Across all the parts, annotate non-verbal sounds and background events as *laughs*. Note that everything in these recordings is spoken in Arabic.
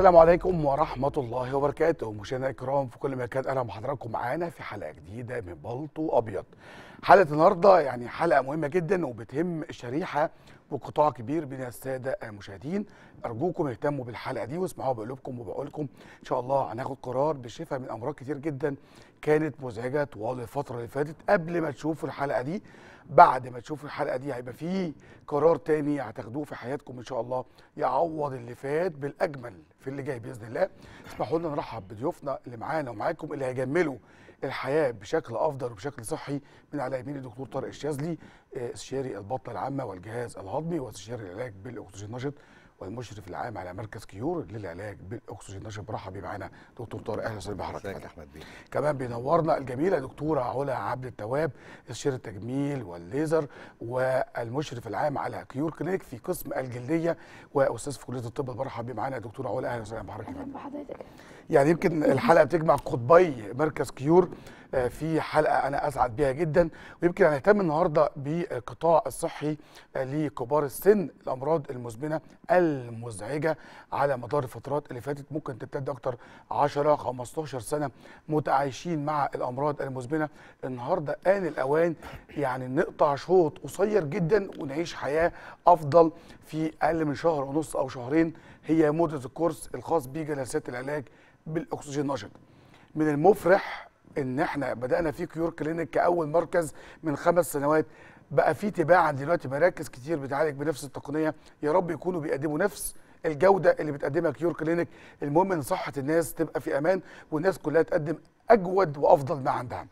السلام عليكم ورحمة الله وبركاته. مشاهدينا الكرام في كل مكان أهلا بحضراتكم معانا في حلقة جديدة من بلطو أبيض. حلقة النهاردة يعني حلقة مهمة جدا وبتهم شريحة وقطاع كبير من السادة المشاهدين. أرجوكم اهتموا بالحلقة دي واسمعوا بقلوبكم وبقولكم إن شاء الله هناخد قرار بالشفاء من أمراض كتير جدا كانت مزعجة طوال الفترة اللي فاتت قبل ما تشوفوا الحلقة دي. بعد ما تشوفوا الحلقة دي هيبقى فيه قرار تاني هتاخدوه في حياتكم إن شاء الله. يعوض اللي فات بالأجمل في اللي جاي بإذن الله. اسمحوا لنا نرحب بضيوفنا اللي معانا ومعاكم اللي هيجملوا الحياة بشكل أفضل وبشكل صحي من على يمين الدكتور طارق الشاذلي آه، استشاري البطنه العامة والجهاز الهضمي واستشاري العلاج بالأكسجين النشط والمشرف العام على مركز كيور للعلاج بالأكسجين. النشط برحب بيه معانا. دكتور طارق أهلا وسهلا بحضرتك. أحمد بيه؟ كمان بينورنا الجميلة دكتورة علا عبد التواب استشاري التجميل والليزر والمشرف العام على Cure Clinic في قسم الجلدية وأستاذ في كلية الطب. برحب بيه معانا دكتورة علا. أهلا وسهلا بحضرتك. أهلا بحضرتك. يعني يمكن الحلقة بتجمع قطبي مركز Cure. في حلقة أنا أسعد بيها جدا ويمكن هنهتم النهارده بالقطاع الصحي آه، لكبار السن الأمراض المزمنة المزعجة على مدار الفترات اللي فاتت. ممكن تمتد أكتر 10 15 سنة متعايشين مع الأمراض المزمنة. النهارده آن الأوان يعني نقطع شوط قصير جدا ونعيش حياة أفضل في أقل من شهر ونص أو شهرين. هي مده الكورس الخاص بجلسات العلاج بالأكسجين النشط من المفرح إن إحنا بدأنا في Cure Clinic كأول مركز من خمس سنوات. بقى في تباعا دلوقتي مراكز كتير بتعالج بنفس التقنية. يا رب يكونوا بيقدموا نفس الجودة اللي بتقدمها Cure Clinic المهم إن صحة الناس تبقى في أمان والناس كلها تقدم أجود وأفضل ما عندها.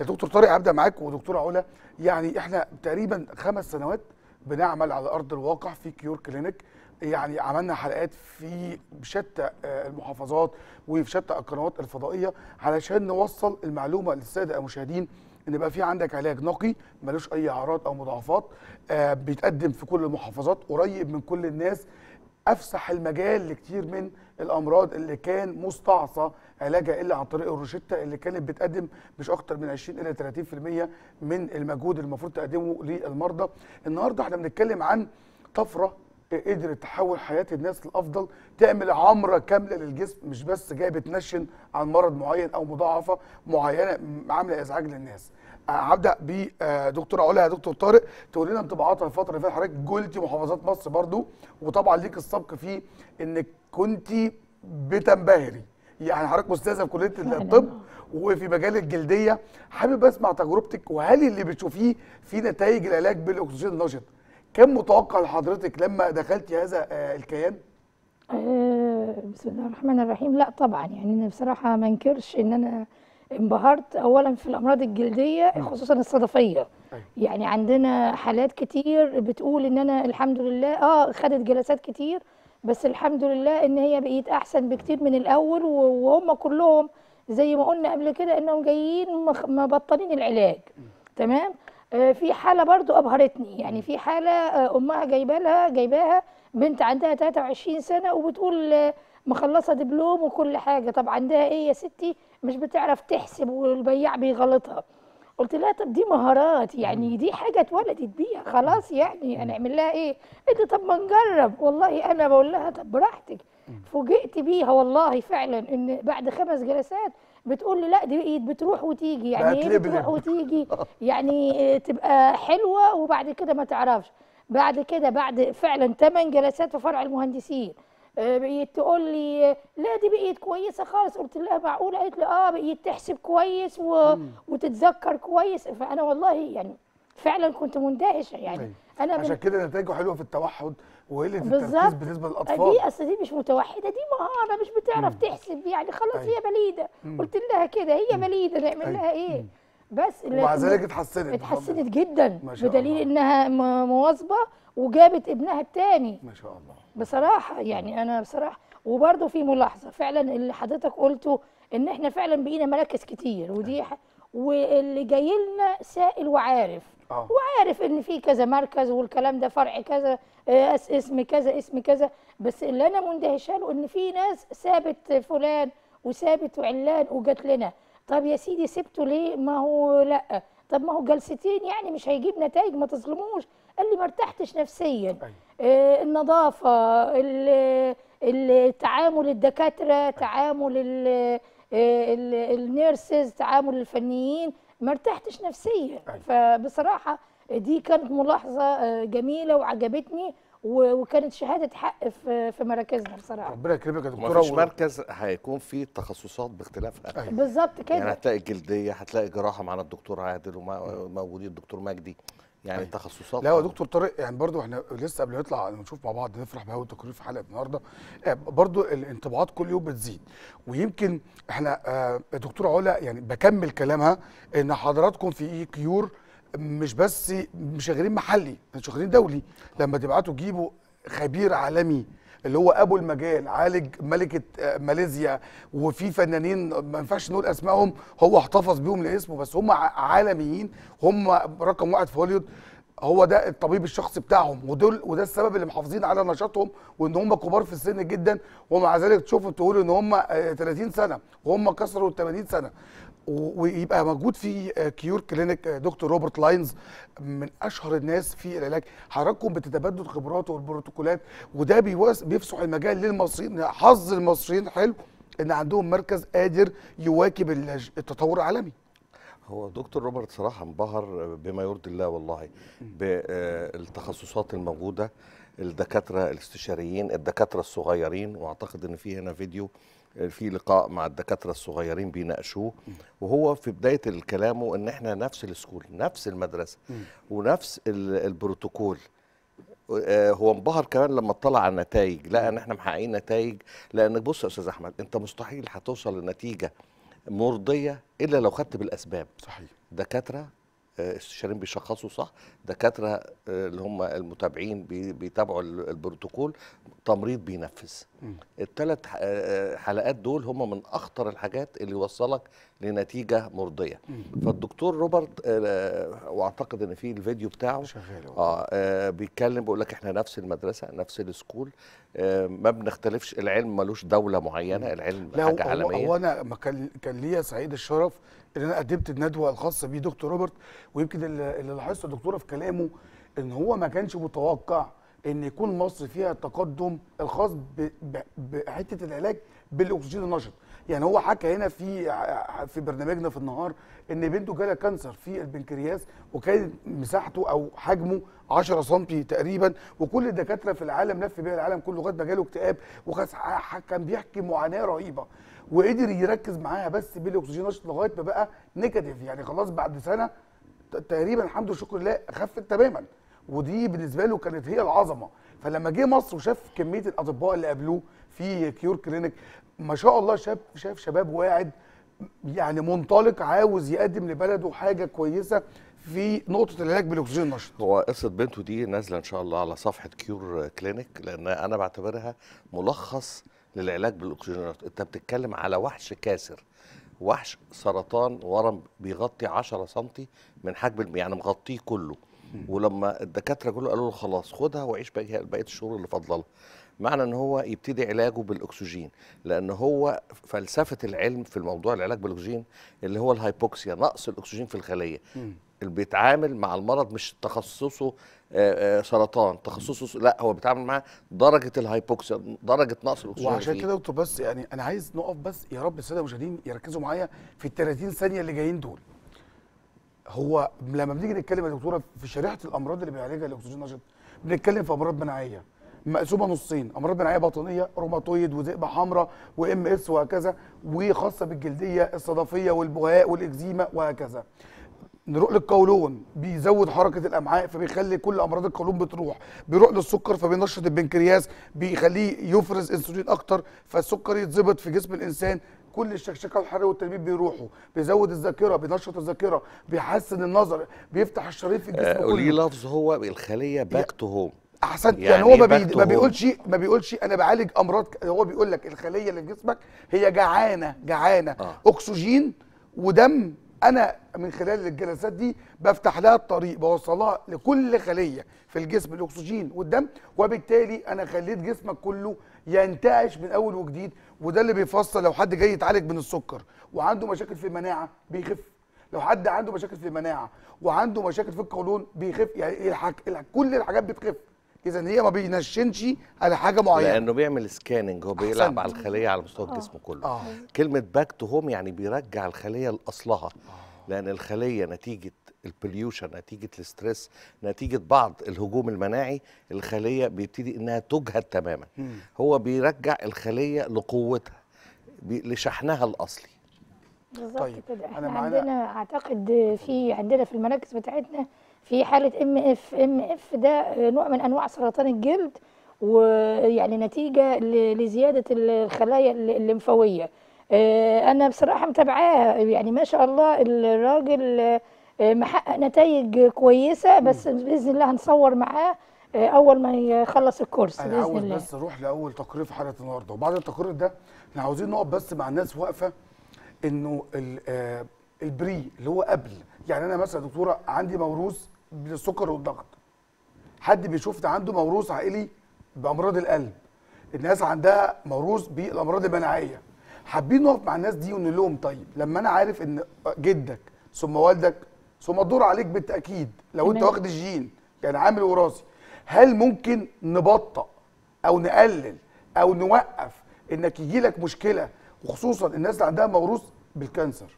يا دكتور طارق هبدأ معاك. ودكتورة علا يعني إحنا تقريبا خمس سنوات بنعمل على أرض الواقع في كيور كلينيك يعني عملنا حلقات في شتى آه، المحافظات وفي شتى القنوات الفضائية علشان نوصل المعلومة للسادة المشاهدين إن يبقى في عندك علاج نقي ملوش أي أعراض أو مضاعفات آه، بيتقدم في كل المحافظات قريب من كل الناس. أفسح المجال لكتير من الأمراض اللي كان مستعصى علاجها إلا عن طريق الروشتة اللي كانت بتقدم مش أكتر من 20 إلى 30% من المجهود المفروض تقدمه للمرضى. النهارده إحنا بنتكلم عن طفرة قدرت تحول حياة الناس للافضل تعمل عمرة كاملة للجسم مش بس جاية بتنشن عن مرض معين أو مضاعفة معينة عاملة إزعاج للناس. آه، هبدأ بدكتور علا يا دكتور طارق تقول لنا انطباعاتها الفترة اللي فاتت حضرتك جولتي محافظات مصر برضو وطبعا ليك السبق فيه إنك كنت بتنبهري. يعني حضرتك أستاذة في كلية الطب وفي مجال الجلدية حابب أسمع تجربتك وهل اللي بتشوفيه في نتائج العلاج بالأكسجين النشط؟ كم متوقع لحضرتك لما دخلتي هذا آه، الكيان؟ آه، بسم الله الرحمن الرحيم. لا طبعا يعني أنا بصراحة ما انكرش إن أنا انبهرت اولا في الأمراض الجلدية خصوصا الصدفية. أيوة. يعني عندنا حالات كتير بتقول إن أنا الحمد لله آه خدت جلسات كتير بس الحمد لله إن هي بقيت أحسن بكتير من الأول وهم كلهم زي ما قلنا قبل كده إنهم جايين مبطلين العلاج. تمام؟ في حالة برضو أبهرتني. يعني في حالة آه، أمها جايبه لها جايباها بنت عندها 23 سنة وبتقول آه، مخلصة دبلوم وكل حاجة. طب عندها إيه يا ستي؟ مش بتعرف تحسب والبياع بيغلطها. قلت لها طب دي مهارات يعني دي حاجة اتولدت بيها خلاص يعني هنعمل لها إيه؟ لي طب ما نجرب. والله أنا بقول لها طب براحتك. فوجئت بيها والله فعلا إن بعد خمس جلسات بتقول لي لا دي بقيت بتروح وتيجي. يعني إيه. بتروح وتيجي. *laughs* يعني تبقى حلوة وبعد كده ما تعرفش. بعد كده بعد فعلا ثمان جلسات في فرع المهندسين. آه، بقيت تقول لي لا دي بقيت كويسة خالص. قلت لها معقولة؟ قالت لي آه بقيت تحسب كويس و... وتتذكر كويس. فأنا والله يعني فعلا كنت مندهشة يعني. أيوة. أنا عشان من كده نتائجه حلوة في التوحد. وقلة التركيز بالنسبة للأطفال. دي أصل دي مش متوحدة دي مهاره مش بتعرف تحسب يعني خلاص أيوة. هي بليده قلت لها كده هي بليده نعمل لها إيه؟ بس ومع ذلك اتحسنت اتحسنت جدا ما شاء بدليل الله. إنها مواظبة وجابت ابنها الثاني ما شاء الله. بصراحة يعني أنا بصراحة وبرده في ملاحظة فعلا اللي حضرتك قلته إن إحنا فعلا بقينا مراكز كتير ودي ح- واللي جاي لنا سائل وعارف. آه. وعارف إن في كذا مركز والكلام ده فرع كذا آه، اس- اسم كذا اسم كذا. بس اللي أنا مندهشه له إن في ناس سابت فلان وسابت علان وجات لنا. طب يا سيدي سبته ليه؟ ما هو لأ. طب ما هو جلستين يعني مش هيجيب نتائج ما تظلموش. قال لي ما ارتحتش نفسيا. أيوة. آه، النظافة ال- التعامل الدكاترة تعامل ال- النيرسز تعامل الفنيين. ما ارتحتش نفسيا. فبصراحة دي كانت ملاحظة آه، جميلة وعجبتني وكانت شهادة حق في مراكزنا بصراحة ربنا يكرمك يا دكتورة فيش و- مركز هيكون فيه تخصصات باختلافها أيوة. بالظبط يعني كده هتلاقي جلدية هتلاقي جراحة معانا الدكتور عادل وموجودين الدكتور مجدي يعني أيوة. تخصصات لا يا دكتور طارق يعني برضو إحنا لسه قبل ما نطلع نشوف مع بعض نفرح بهوا التقرير في حلقة النهارده. آه، برضو الانطباعات كل يوم بتزيد. ويمكن إحنا آه، الدكتوره علا يعني بكمل كلامها ان حضراتكم في اي كيور مش بس مش شغالين محلي شغالين دولي. لما تبعتوا تجيبوا خبير عالمي اللي هو أبو المجال عالج ملكة آه، ماليزيا. وفي فنانين ما ينفعش نقول أسمائهم هو احتفظ بيهم لاسمه بس هم عالميين. هم رقم واحد في هوليوود هو ده الطبيب الشخصي بتاعهم. ودول وده السبب اللي محافظين على نشاطهم وإن هم كبار في السن جدا. ومع ذلك تشوفوا تقولوا إن هم آه، 30 سنة وهم كسروا ال 80 سنة. ويبقى موجود في آه، Cure Clinic آه، دكتور روبرت لاينز من أشهر الناس في العلاج. حضراتكم بتتبادلوا الخبرات والبروتوكولات وده بيفسح المجال للمصريين حظ المصريين حلو إن عندهم مركز قادر يواكب التطور العالمي. هو دكتور روبرت صراحة انبهر بما يرضي الله والله بالتخصصات الموجودة الدكاترة الاستشاريين الدكاترة الصغيرين وأعتقد إن في هنا فيديو في لقاء مع الدكاترة الصغيرين بيناقشوه وهو في بداية كلامه ان إحنا نفس ال school نفس المدرسة ونفس ال- البروتوكول. آه، هو انبهر كمان لما اطلع على النتائج لقى إن إحنا محققين نتائج لأن بص يا أستاذ أحمد أنت مستحيل هتوصل لنتيجة مرضية إلا لو خدت بالأسباب. صحيح. دكاترة استشاريين بيشخصوا صح؟ دكاترة آه، اللي هم المتابعين بي- بيتابعوا ال- البروتوكول تمريض بينفذ. الثلاث حلقات دول هم من أخطر الحاجات اللي يوصلك لنتيجة مرضية. فالدكتور روبرت آه، وأعتقد إن في الفيديو بتاعه شغال. آه آه، بيتكلم بيقول لك إحنا نفس المدرسة نفس السكول آه ما بنختلفش. العلم ملوش دولة معينة العلم لا حاجة هو, عالمية. هو أنا كان ليا سعيد الشرف ان أنا قدمت الندوة الخاصة بيه دكتور روبرت ويمكن اللي اللي لاحظته الدكتوره في كلامه إن هو ما كانش متوقع إن يكون مصر فيها التقدم الخاص بحته العلاج بالأكسجين النشط. يعني هو حكى هنا في في برنامجنا في النهار ان بنته جالها cancer في البنكرياس وكان مساحته أو حجمه 10 سم تقريبا وكل الدكاترة في العالم لف بيها العالم كله لغاية ما جاله اكتئاب وكان كان بيحكي معاناة رهيبة وقدر يركز معاها بس بالاكسجين نشط لغاية ما بقى negative. يعني خلاص بعد سنة تقريبا الحمد لله لله خفت تماما. ودي بالنسبة له كانت هي العظمة. فلما جه مصر وشاف كمية الأطباء اللي قابلوه في كيور كلينيك ما شاء الله شاف شاف شباب واعد يعني منطلق عاوز يقدم لبلده حاجة كويسة في نقطة العلاج بالأكسجين النشط. هو قصه بنته دي نازلة إن شاء الله على صفحة كيور كلينيك لأن أنا بعتبرها ملخص للعلاج بالاكسجينات أنت بتتكلم على وحش كاسر وحش سرطان ورم بيغطي 10 سم من حجم يعني مغطيه كله. ولما الدكاترة كله قالوا له خلاص خدها وعيش بقيه بقية الشهور اللي فاضلة معنى إن هو يبتدي علاجه بالأكسجين لأن هو فلسفة العلم في الموضوع العلاج بالأكسجين اللي هو ال hypoxia نقص الأكسجين في الخلية. اللي بيتعامل مع المرض مش تخصصه آه، آه، سرطان تخصصه لا هو بيتعامل مع درجة ال hypoxia درجة نقص الأكسجين وعشان كده دكتور بس يعني أنا عايز نقف بس يا رب السادة المشاهدين يركزوا معايا في ال 30 ثانية اللي جايين دول. هو لما بنيجي نتكلم يا دكتورة في شريحة الأمراض اللي بيعالجها الاكسجين النشط بنتكلم في أمراض مناعية. مقسومة نصين أمراض مناعيه باطنية روماتويد وذئبه حمراء و MS وهكذا وخاصة بالجلدية الصدفية والبهاء والإكزيما وهكذا. نروح للقولون بيزود حركة الأمعاء فبيخلي كل أمراض القولون بتروح. بيروح للسكر فبينشط البنكرياس بيخليه يفرز إنسولين أكتر فالسكر يتظبط في جسم الإنسان كل الشكشكة والحرق والتنميل بيروحوا. بيزود الذاكرة بينشط الذاكرة بيحسن النظر بيفتح الشرايين في الجسم آه، كله. لفظ هو الخلية back to home احسنت يعني, يعني هو ما, بي ما؟ بيقولش ما بيقولش أنا بعالج أمراض هو بيقول لك الخلية اللي في جسمك هي جعانة جعانة. آه. أكسجين ودم. أنا من خلال الجلسات دي بفتح لها الطريق بوصلها لكل خلية في الجسم الأكسجين والدم. وبالتالي أنا خليت جسمك كله ينتعش من أول وجديد. وده اللي بيفسر لو حد جاي يتعالج من السكر وعنده مشاكل في المناعة بيخف. لو حد عنده مشاكل في المناعة وعنده مشاكل في القولون بيخف. يعني. كل الحاجات بتخف. إذا هو ما بينشنش على حاجة معينة. لأنه بيعمل scanning هو بيلعب أحسنت. على الخلية على مستوى الجسم كله. آه. كلمة back to home يعني بيرجع الخلية لأصلها. لأن الخلية نتيجة ال pollution نتيجة ال stress نتيجة بعض الهجوم المناعي الخلية بيبتدي إنها تجهد تماما. مم. هو بيرجع الخلية لقوتها لشحنها الأصلي. بالظبط طيب، كده. أنا إحنا عندنا أعتقد في عندنا في المراكز بتاعتنا في حالة MF MF ده نوع من أنواع سرطان الجلد ويعني نتيجة لزيادة الخلايا الليمفاوية. آه، أنا بصراحة متابعاها. يعني ما شاء الله الراجل آه، محقق نتائج كويسة بس بإذن الله هنصور معاه آه، أول ما يخلص الكورس أنا بإذن عاوز الله. بس أروح لأول تقرير في حلقه النهارده. وبعد التقرير ده إحنا عاوزين نقف بس مع الناس واقفة إنه ال- البري اللي هو قبل. يعني أنا مثلا دكتورة عندي موروث بالسكر والضغط. حد بيشوف ده عنده موروث عائلي بأمراض القلب. الناس عندها موروث بالأمراض المناعية. حابين نقف مع الناس دي ونقول لهم طيب لما أنا عارف إن جدك ثم والدك ثم الدور عليك بالتأكيد لو أنت. واخد الجين يعني عامل وراثي هل ممكن نبطأ أو نقلل أو نوقف إنك يجي لك مشكلة وخصوصا الناس اللي عندها موروث بال cancer؟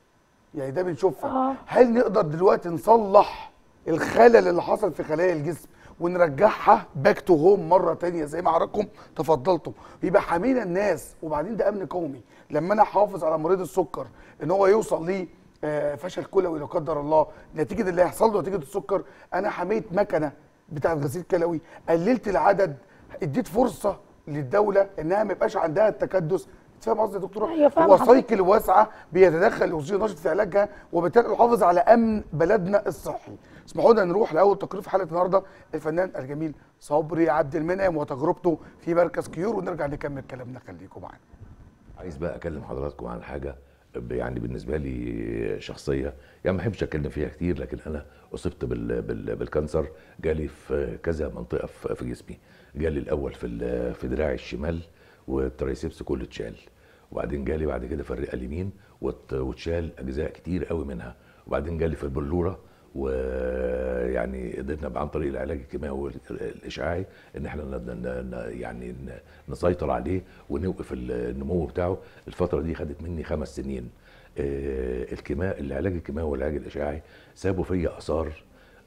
يعني ده بنشوفها آه. هل نقدر دلوقتي نصلح الخلل اللي حصل في خلايا الجسم ونرجعها back to home مرة تانية زي ما حضراتكم تفضلتم يبقى حامينا الناس وبعدين ده أمن قومي لما أنا أحافظ على مريض السكر إن هو يوصل ليه آه، فشل كلوي لا قدر الله نتيجة اللي هيحصل له نتيجة السكر أنا حميت مكنة بتاعة غسيل كلوي قللت العدد اديت فرصة للدولة إنها ما يبقاش عندها التكدس فاهم قصدي يا دكتوره؟ أيوة هو. cycle واسعة بيتدخل الاكسجين نشط في علاجها وبالتالي نحافظ على أمن بلدنا الصحي. اسمحوا لنا نروح لاول تقرير في حلقة النهارده. الفنان الجميل صبري عبد المنعم وتجربته في مركز كيور ونرجع نكمل كلامنا. خليكم معانا. عايز بقى اكلم حضراتكم عن حاجة يعني بالنسبة لي شخصية يعني ما بحبش اتكلم فيها كتير لكن أنا أصبت بال بال بال cancer جالي في كذا منطقة في جسمي. جالي الأول في في دراعي الشمال وال triceps كله اتشال. وبعدين جالي بعد كده في الرئة اليمين وات- واتشال أجزاء كتير قوي منها. وبعدين جالي في البلورة ويعني قدرنا عن طريق العلاج الكيماوي والإشعاعي إن إحنا يعني نسيطر عليه ونوقف النمو بتاعه. الفترة دي خدت مني خمس سنين. آه، الكيماء العلاج الكيماوي والعلاج الإشعاعي سابوا فيا آثار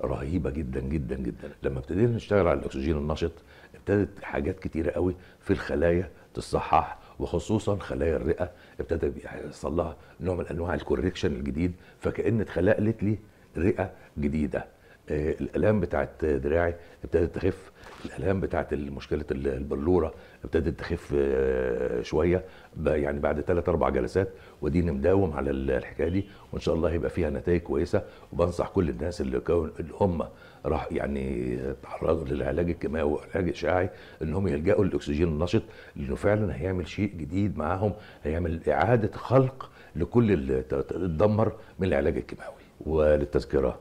رهيبة جدا جدا جدا. لما ابتدينا نشتغل على الأكسجين النشط ابتدت حاجات كتيرة قوي في الخلايا تصحح وخصوصا خلايا الرئة. ابتدى يحصل لها نوع من أنواع الكوريكشن الجديد فكأن اتخلقت لي رئة جديدة. آه، الألام بتاعت دراعي ابتدت تخف. الألام بتاعت مشكله البلورة ابتدت تخف آه، شوية يعني بعد ثلاث أربع جلسات. وديني مداوم على الحكاية دي وإن شاء الله هيبقى فيها نتائج كويسة. وبنصح كل الناس اللي كون اللي هم راح يعني تعرضوا للعلاج الكيماوي والعلاج الاشعاعي ان هم يلجأوا للأكسجين النشط لأنه فعلا هيعمل شيء جديد معاهم. هيعمل إعادة خلق لكل اللي اتدمر من العلاج الكيماوي. وللتذكرة.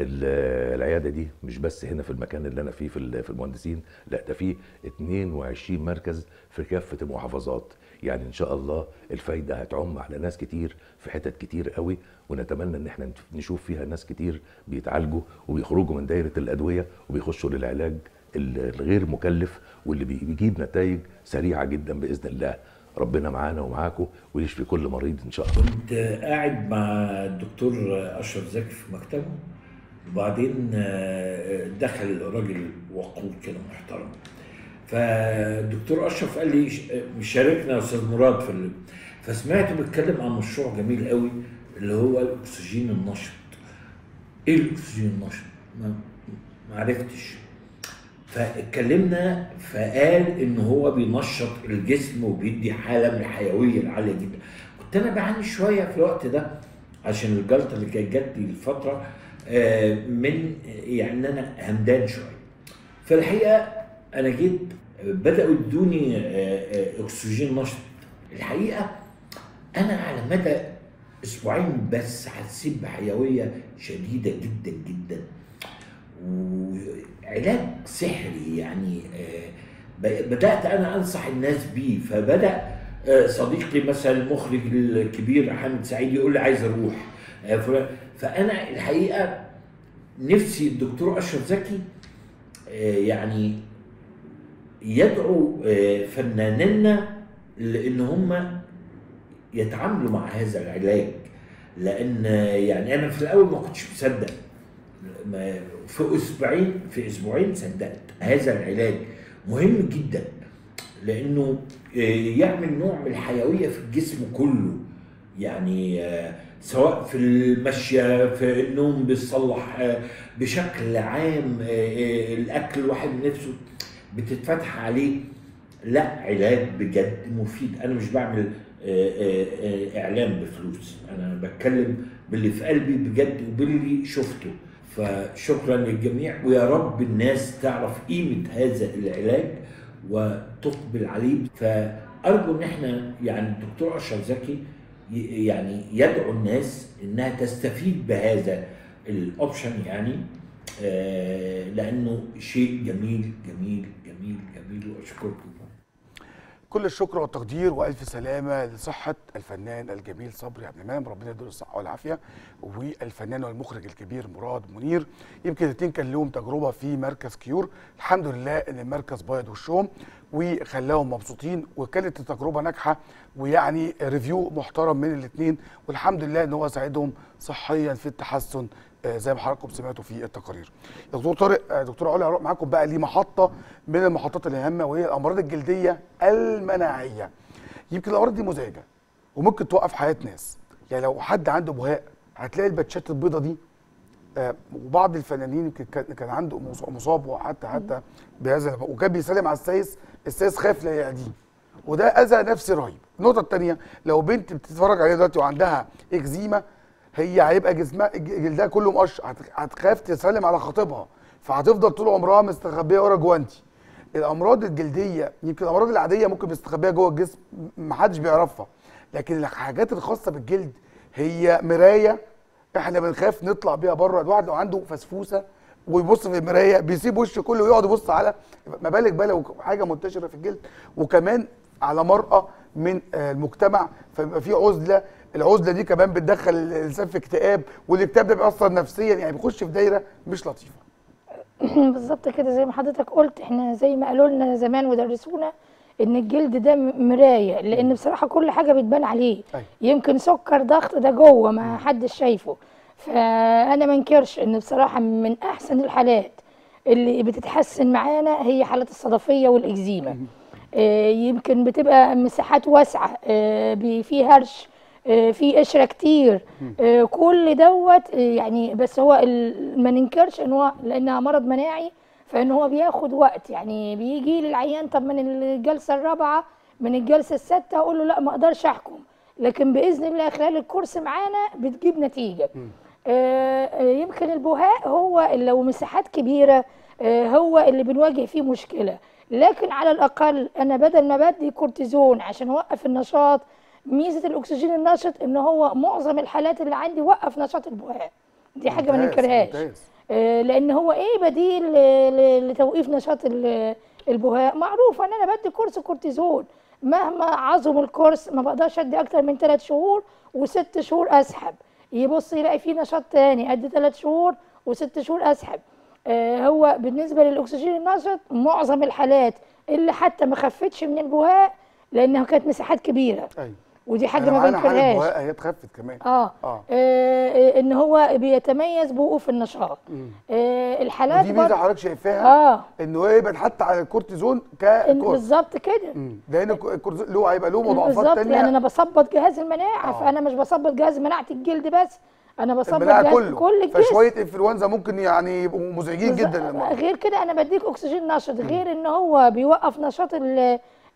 ال- العيادة دي مش بس هنا في المكان اللي أنا فيه في ال- في المهندسين لا ده في 22 مركز في كافة المحافظات. يعني إن شاء الله الفايدة هتعم على ناس كتير في حتت كتير قوي ونتمنى إن إحنا نشوف فيها ناس كتير بيتعالجوا وبيخرجوا من دايرة الأدوية وبيخشوا للعلاج ال- الغير مكلف واللي بيجيب نتائج سريعة جدا بإذن الله. ربنا معانا ومعاكم ويشفي كل مريض إن شاء الله. كنت قاعد مع الدكتور أشرف زكي في مكتبه وبعدين آه، دخل راجل وقور كده محترم. فالدكتور أشرف قال لي ش- شاركنا يا أستاذ مراد في. فسمعته بيتكلم عن مشروع جميل قوي اللي هو الأكسجين النشط. إيه الأكسجين النشط؟ ما عرفتش. فاتكلمنا فقال إن هو بينشط الجسم وبيدي حالة من الحيوية العالية جدا. كنت أنا بعاني شوية في الوقت ده عشان الجلطة اللي كانت جات لي الفترة آه، من يعني إن أنا همدان شوية. فالحقيقة أنا جيت بدأوا يدوني آه، آه، أكسجين نشط. الحقيقة أنا على مدى أسبوعين بس حسيت بحيوية شديدة جدا جدا. وعلاج سحري يعني آه، بدأت أنا أنصح الناس بيه. فبدأ آه، صديقي مثلا المخرج الكبير حامد سعيد يقول لي عايز أروح آه، فأنا الحقيقة نفسي الدكتور أشرف زكي يعني يدعو فنانينا لإن هم يتعاملوا مع هذا العلاج. لأن يعني أنا في الأول ما كنتش مصدق. في أسبوعين في أسبوعين صدقت. هذا العلاج مهم جدا لأنه آه، يعمل نوع من الحيوية في الجسم كله. يعني آه، سواء في المشية في النوم بيصلح آه، بشكل عام الأكل الواحد نفسه بتتفتح عليه. لا علاج بجد مفيد. أنا مش بعمل إعلان بفلوس. أنا بتكلم باللي في قلبي بجد وباللي شفته. فشكرا للجميع. ويا رب الناس تعرف قيمة هذا العلاج وتقبل عليه فأرجو إن إحنا يعني الدكتور أشرف زكي يعني يدعو الناس إنها تستفيد بهذا ال option يعني آه، لأنه شيء جميل جميل جميل جميل وأشكركم. كل الشكر والتقدير وألف سلامة لصحة الفنان الجميل صبري عبد المنعم ربنا يديله الصحة والعافية. والفنان والمخرج الكبير مراد منير. يمكن الاثنين كان لهم تجربة في مركز كيور. الحمد لله إن المركز بيض وشنا وخلاهم مبسوطين وكانت التجربة ناجحة ويعني review محترم من الاثنين والحمد لله إن هو ساعدهم صحيا في التحسن زي ما حضراتكم سمعتوا في التقارير. دكتور طارق آه، دكتور علي هروح معاكم بقى لمحطه من المحطات الهامة وهي الأمراض الجلدية المناعية. يمكن الأمراض دي مزعجة وممكن توقف حياة ناس. يعني لو حد عنده بهاق هتلاقي ال patches البيضة دي آه، وبعض الفنانين يمكن كان عنده مص- مصاب وحتى حتى بهذا وكان بيسلم على السايس السايس خاف لا يعديه وده أذى نفسي رهيب النقطة الثانية لو بنت بتتفرج عليها دلوقتي وعندها إكزيما هي هيبقى جسمها جلدها كله مقشر هت- هتخاف تسلم على خطيبها. فهتفضل طول عمرها مستخبية ورا جوانتي الأمراض الجلدية يمكن الأمراض العادية ممكن مستخبيه جوه الجسم محدش بيعرفها. لكن الحاجات الخاصة بالجلد هي مراية. إحنا بنخاف نطلع بيها بره. الواحد لو عنده فسفوسة ويبص في المراية بيسيب وشه كله ويقعد يبص على ما بالك بقى لو حاجة منتشرة في الجلد. وكمان على مرأة من آه، المجتمع. فبيبقى في عزلة العزلة دي كمان بتدخل الإنسان في اكتئاب والاكتئاب ده بيأثر نفسيا يعني بيخش في دايرة مش لطيفة. *clears throat* بالظبط كده زي ما حضرتك قلت إحنا زي ما قالوا لنا زمان ودرسونا إن الجلد ده مراية لأن بصراحة كل حاجة بتبان عليه. أيوة. يمكن سكر ضغط ده جوه ما حدش شايفه. فأنا ما انكرش إن بصراحة من أحسن الحالات اللي بتتحسن معانا هي حالات الصدفية والإكزيما. آه، يمكن بتبقى مساحات واسعة آه، بي- في هرش في قشره كتير. آه، كل دوت آه، يعني بس هو ما ننكرش إن هو لأنها مرض مناعي فإن هو بياخد وقت. يعني بيجي للعيان طب من الجلسة الرابعة من الجلسة السادسه أقول له لا ما أقدرش أحكم. لكن بإذن الله خلال الكورس معانا بتجيب نتيجة. آه، آه، يمكن البهاق هو لو مساحات كبيرة آه، هو اللي بنواجه فيه مشكلة. لكن على الأقل أنا بدل ما بدي كورتيزون عشان أوقف النشاط ميزة الأكسجين النشط إن هو معظم الحالات اللي عندي وقف نشاط البهاق دي حاجة ما ننكرهاش. آه، لأن هو إيه بديل لتوقيف نشاط ال- البهاق معروف إن أنا بدي course كورتيزون مهما عظم ال course ما بقدرش أدي أكتر من ثلاث شهور وست شهور أسحب. يبص يلاقي فيه نشاط تاني أدي ثلاث شهور وست شهور أسحب. آه، هو بالنسبة للأكسجين النشط معظم الحالات اللي حتى ما خفتش من البهاق لأنها كانت مساحات كبيرة. أيوه. ودي حاجة ما بنكرهاش هي اتخفت كمان. آه, آه. آه. آه إن هو بيتميز بوقوف النشاط. آه الحالات ودي ميزة حضرتك شايفاها آه. انه هي بتحط على الكورتيزون ك course بالظبط كده. لأن الك- الكورتيزون له هيبقى له مضاعفات بالظبط تانية. لأن أنا بظبط جهاز المناعة آه. فأنا مش بظبط جهاز مناعة الجلد بس أنا المناعة جهاز كله. كل الجسم. فشوية إنفلونزا ممكن يعني يبقوا مزعجين. جدا للمرضى غير كده أنا بديك أكسجين نشط غير إن هو بيوقف نشاط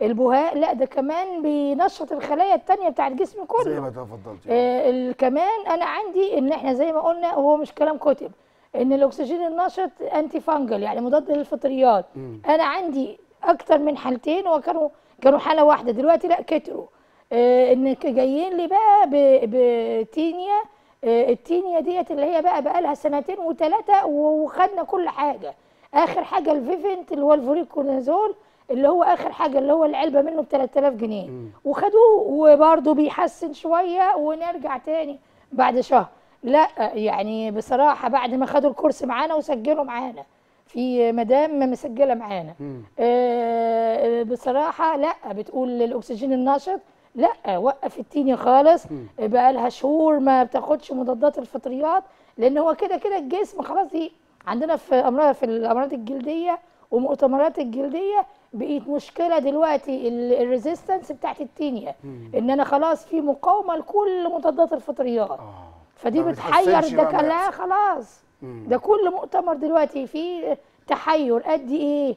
البهاق لا ده كمان بينشط الخلايا التانية بتاع الجسم زي كله ما تفضلت آه ال- كمان أنا عندي إن إحنا زي ما قلنا هو مش كلام كتب إن الأكسجين النشط antifungal يعني مضاد للفطريات. أنا عندي أكتر من حالتين وكانوا كانوا حالة واحدة. دلوقتي لا كتروا. آه إن جايين لي بقى بتينيا. آه التينيا ديت اللي هي بقى بقى لها سنتين وثلاثه وخدنا كل حاجة. آخر حاجة الفيفند اللي هو الفوريكونازول اللي هو آخر حاجة اللي هو العلبة منه ب 3000 جنيه. وخدوه وبرده بيحسن شوية ونرجع تاني بعد شهر. لا يعني بصراحة بعد ما خدوا ال course معانا وسجلوا معانا في مدام مسجلة معانا. آه، بصراحة لا بتقول الاكسجين النشط لا وقف التيني خالص. بقى لها شهور ما بتاخدش مضادات الفطريات لأن هو كده كده الجسم خلاص دي عندنا في امراض في الأمراض الجلدية ومؤتمرات الجلدية بقيت مشكلة دلوقتي الريزيستنس بتاعت التينيا. إن أنا خلاص في مقاومة لكل مضادات الفطريات. آه. فدي بتحير ده لا. خلاص. ده كل مؤتمر دلوقتي فيه تحير. قد إيه؟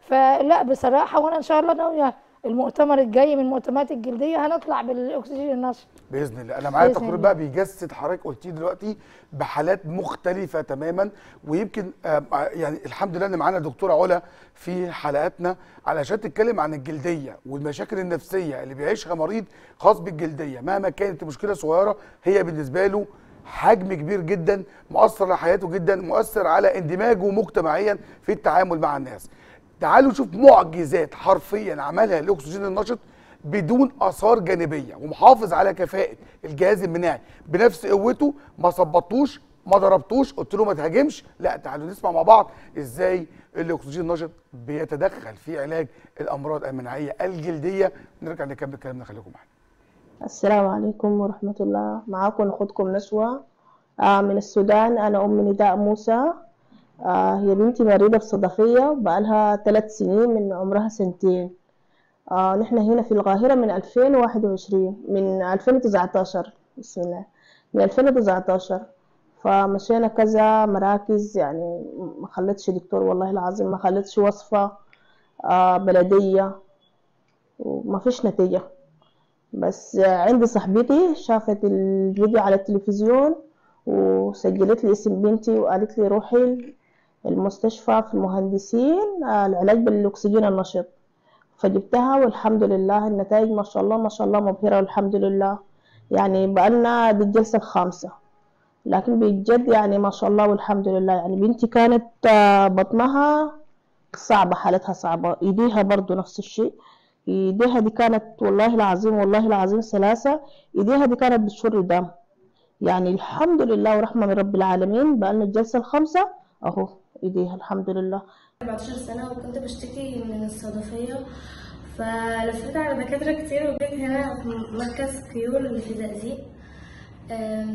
فلا بصراحة وأنا إن شاء الله ناوية المؤتمر الجاي من المؤتمرات الجلدية هنطلع بالأكسجين النشط. بإذن الله. أنا معايا تقرير. بقى بيجسد حضرتك قلتيه دلوقتي بحالات مختلفة تماما ويمكن آه، يعني الحمد لله إن معانا دكتورة علا في حلقاتنا علشان تتكلم عن الجلدية والمشاكل النفسية اللي بيعيشها مريض خاص بالجلدية. مهما كانت المشكلة صغيرة هي بالنسبة له حجم كبير جدا مؤثر على حياته جدا مؤثر على اندماجه مجتمعيا في التعامل مع الناس. تعالوا نشوف معجزات حرفيا عملها الأكسجين النشط بدون آثار جانبية ومحافظ على كفاءة الجهاز المناعي. بنفس قوته ما صبطوش ما ضربتوش قلت له ما تهاجمش. لا تعالوا نسمع مع بعض إزاي الأكسجين النشط بيتدخل في علاج الأمراض المناعية الجلدية. نرجع نكمل كلامنا. خليكم معانا. السلام عليكم ورحمة الله. معاكم أخوتكم نشوى آه من السودان. أنا أم نداء موسى. آه هي بنتي مريضة بصدفية بقالها ثلاث سنين من عمرها سنتين. آه نحن هنا في القاهرة من 2021 من 2019 بسم الله. من 2019 فمشينا كذا مراكز يعني ما خلتش دكتور والله العظيم ما خلتش وصفة آه بلدية. وما فيش نتيجة. بس عندي صاحبتي شافت الفيديو على التلفزيون وسجلت لي اسم بنتي وقالت لي روحي المستشفى في المهندسين آه، العلاج بالأكسجين النشط. فجبتها والحمد لله النتائج ما شاء الله ما شاء الله مبهرة والحمد لله. يعني بقالنا دي الجلسة الخامسة. لكن بجد يعني ما شاء الله والحمد لله. يعني بنتي كانت آه، بطنها صعبة حالتها صعبة. إيديها برضو نفس الشيء. إيديها دي كانت والله العظيم والله العظيم سلاسة. إيديها دي كانت بتشر دم يعني الحمد لله ورحمة من رب العالمين بقالنا الجلسة الخامسة أهو. ايديها الحمد لله. 14 سنة وكنت بشتكي من الصدفية. فلفيت على دكاترة كتير وجيت هنا في مركز كيور اللي في زقازيق أه،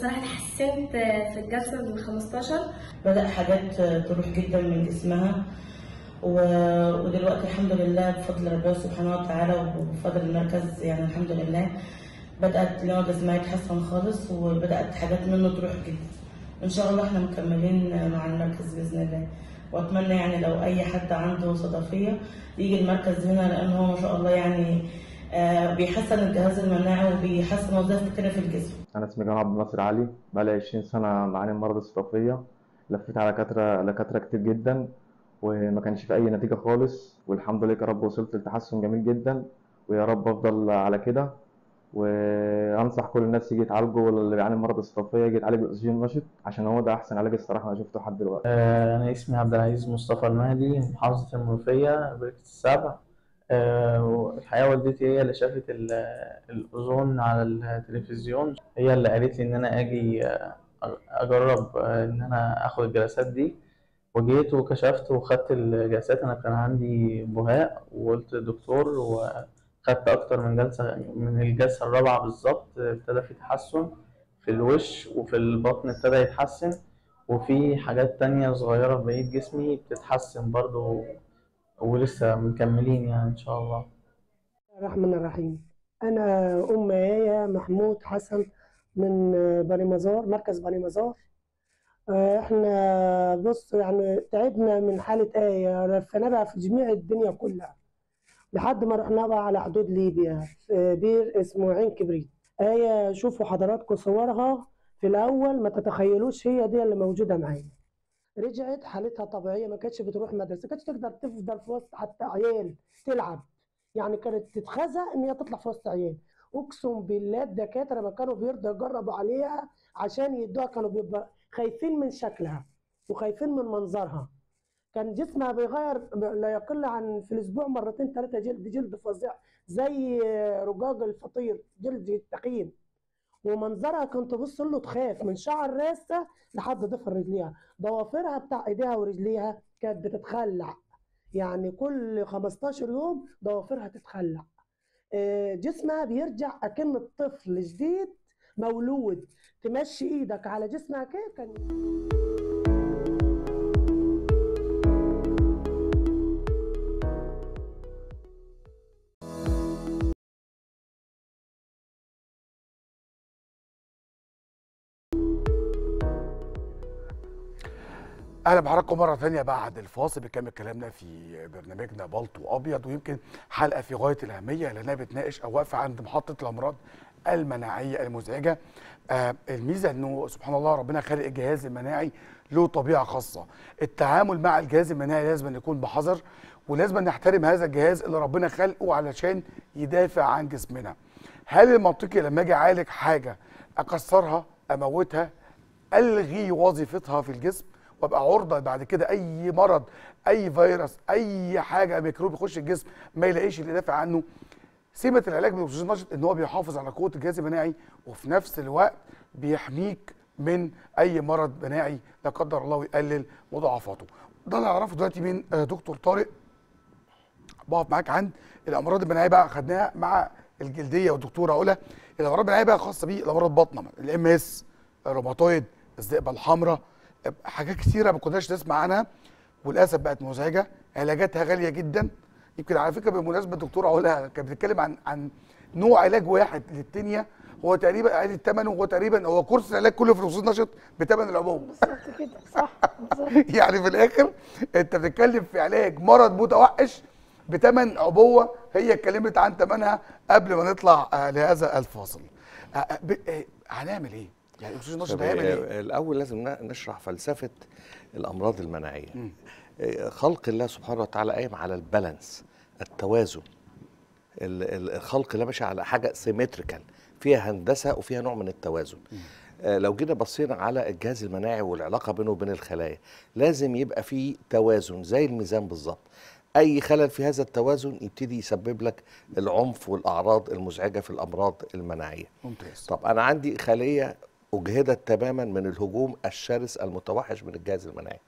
صراحة اتحسنت في الجلسة ال 15 بدأ حاجات تروح جدا من جسمها. و... ودلوقتي الحمد لله بفضل ربنا سبحانه وتعالى وبفضل المركز يعني الحمد لله. بدأت لون جسمها يتحسن خالص وبدأت حاجات منه تروح جدا. إن شاء الله إحنا مكملين مع المركز بإذن الله. وأتمنى يعني لو أي حد عنده صدفية يجي المركز هنا لأن هو ما شاء الله يعني آه، بيحسن الجهاز المناعي وبيحسن وظائف كتيرة في الجسم. أنا اسمي جمال عبد الناصر علي بقالي 20 سنة بعاني مرض الصدفية. لفيت على دكاترة دكاترة كتير جدا وما كانش في أي نتيجة خالص والحمد لله يا رب وصلت لتحسن جميل جدا ويا رب أفضل على كده. وأنصح كل الناس يجي يتعالجوا اللي بيعاني من مرض الصدفية يجي يتعالج بالأكسجين النشط عشان هو ده أحسن علاج الصراحة أنا شفته لحد دلوقتي. آه، أنا اسمي عبد العزيز مصطفى المهدي من محافظة المنوفية بركة السبع. آه، والحقيقة والدتي هي اللي شافت ال- الأوزون على التلفزيون. هي اللي قالت لي إن أنا أجي آه، أجرب آه، إن أنا آخد الجلسات دي. وجيت وكشفت وخدت الجلسات أنا كان عندي بهاء وقلت للدكتور وخدت أكتر من جلسة من الجلسة الرابعة بالظبط ابتدى في تحسن في الوش وفي البطن ابتدى يتحسن وفي حاجات تانية صغيرة في بقية جسمي بتتحسن برضو ولسه مكملين يعني إن شاء الله. الرحمن الرحيم. أنا أم آية محمود حسن من بني مزار مركز بني مزار. آه، إحنا بص يعني تعبنا من حالة آية بقى في جميع الدنيا كلها. لحد ما رحنا بقى على حدود ليبيا. في بير اسمه عين كبريت. آية شوفوا حضراتكم صورها. في الأول ما تتخيلوش هي دي اللي موجودة معايا. رجعت حالتها طبيعية ما كانتش بتروح مدرسة كانتش تقدر تفضل في وسط حتى عيال تلعب. يعني كانت تتخزى إن هي تطلع في وسط عيال. أقسم بالله الدكاترة ما كانوا بيرضوا يجربوا عليها عشان يدوها كانوا بيبقى خايفين من شكلها وخايفين من منظرها. كان جسمها بيغير لا يقل عن في الأسبوع مرتين ثلاثة جلد جلد فظيع زي رجاج الفطير جلد التخين ومنظرها كنت تبص له تخاف من شعر راسها لحد ضفر رجليها. ضوافرها بتاع إيديها ورجليها كانت بتتخلع. يعني كل 15 يوم ضوافرها تتخلع. آه، جسمها بيرجع أكن الطفل جديد مولود. تمشي إيدك على جسمها كده كان أهلا بحضراتكم مرة ثانية بعد الفاصل بنكمل كلامنا في برنامجنا بلطو أبيض ويمكن حلقة في غاية الأهمية لانها بتناقش أو واقفه عند محطة الأمراض المناعية المزعجة. آه الميزة إنه سبحان الله ربنا خالق الجهاز المناعي له طبيعة خاصة. التعامل مع الجهاز المناعي لازم أن يكون بحذر ولازم نحترم هذا الجهاز اللي ربنا خلقه علشان يدافع عن جسمنا. هل المنطقي لما أجي أعالج حاجة أكسرها أموتها ألغي وظيفتها في الجسم؟ وابقى عرضة بعد كده أي مرض أي فيروس أي حاجة ميكروب يخش الجسم ما يلاقيش اللي يدافع عنه. سمه العلاج بالأكسجين النشط إن هو بيحافظ على قوة الجهاز المناعي وفي نفس الوقت بيحميك من أي مرض مناعي لا قدر الله ويقلل مضاعفاته. ده اللي اعرفه دلوقتي من آه، دكتور طارق. بقف معاك عند الأمراض المناعية بقى خدناها مع الجلدية والدكتوره علا الأمراض المناعية بقى خاصة بيه الأمراض البطنة ال MS الروماتويد الذئبة الحمراء حاجات كتيرة ما كناش نسمع عنها وللأسف بقت مزعجة. علاجاتها غالية جدا. يمكن على فكرة بالمناسبة الدكتوره علا كانت بتتكلم عن عن نوع علاج واحد للتنيا هو تقريبا عادي ثمنه هو تقريبا هو course العلاج كله في الاكسجين نشط بثمن العبوه بالظبط كده صح بالظبط. *laughs* يعني في الآخر أنت بتتكلم في علاج مرض متوحش بثمن عبوة. هي اتكلمت عن ثمنها قبل ما نطلع آه، لهذا الفاصل. آه، آه، هنعمل إيه؟ يعني الاكسجين النشط طب هيعمل إيه؟ الأول لازم نشرح فلسفة الأمراض المناعية. آه، خلق الله سبحانه وتعالى قايم على ال balance التوازن. ال- ال- الخلق الله ماشي على حاجة symmetrical فيها هندسة وفيها نوع من التوازن. آه، لو جينا بصينا على الجهاز المناعي والعلاقة بينه وبين الخلايا لازم يبقى فيه توازن زي الميزان بالظبط. أي خلل في هذا التوازن يبتدي يسبب لك العنف والأعراض المزعجة في الأمراض المناعية. ممتاز. طب أنا عندي خلية أجهدت تماما من الهجوم الشرس المتوحش من الجهاز المناعي.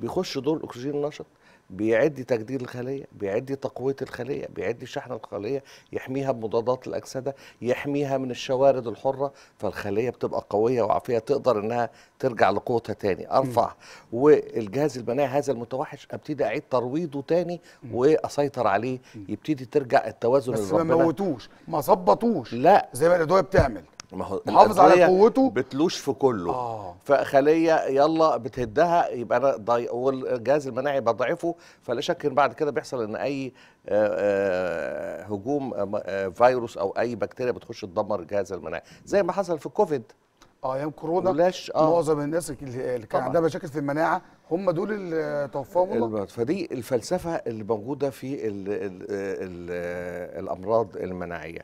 بيخش دور الأكسجين النشط بيعد تجديد الخلية بيعد تقوية الخلية بيعد شحن الخلية يحميها بمضادات الأكسدة يحميها من الشوارد الحرة فالخلية بتبقى قوية وعافية تقدر إنها ترجع لقوتها تاني. أرفع والجهاز المناعي هذا المتوحش أبتدي أعيد ترويضه تاني وأسيطر عليه. يبتدي ترجع التوازن بس ما موتوش ما ظبطوش. لا. زي ما الأدوية بتعمل. ما هو محافظ على قوته. بتلوش في كله. آه. فخلية يلا بتهدها يبقى أنا ضي... والجهاز المناعي يبقى ضعيفه فلا شك إن بعد كده بيحصل إن أي آه، آه، هجوم آه، آه، فيروس أو أي بكتيريا بتخش تدمر الجهاز المناعي. زي ما حصل في الكوفيد آه أيام كورونا ولاش آه. معظم الناس اللي كان طبعاً. عندها مشاكل في المناعة هم دول اللي توفاهم الله فدي الفلسفة اللي موجودة في ال ال ال الأمراض المناعية.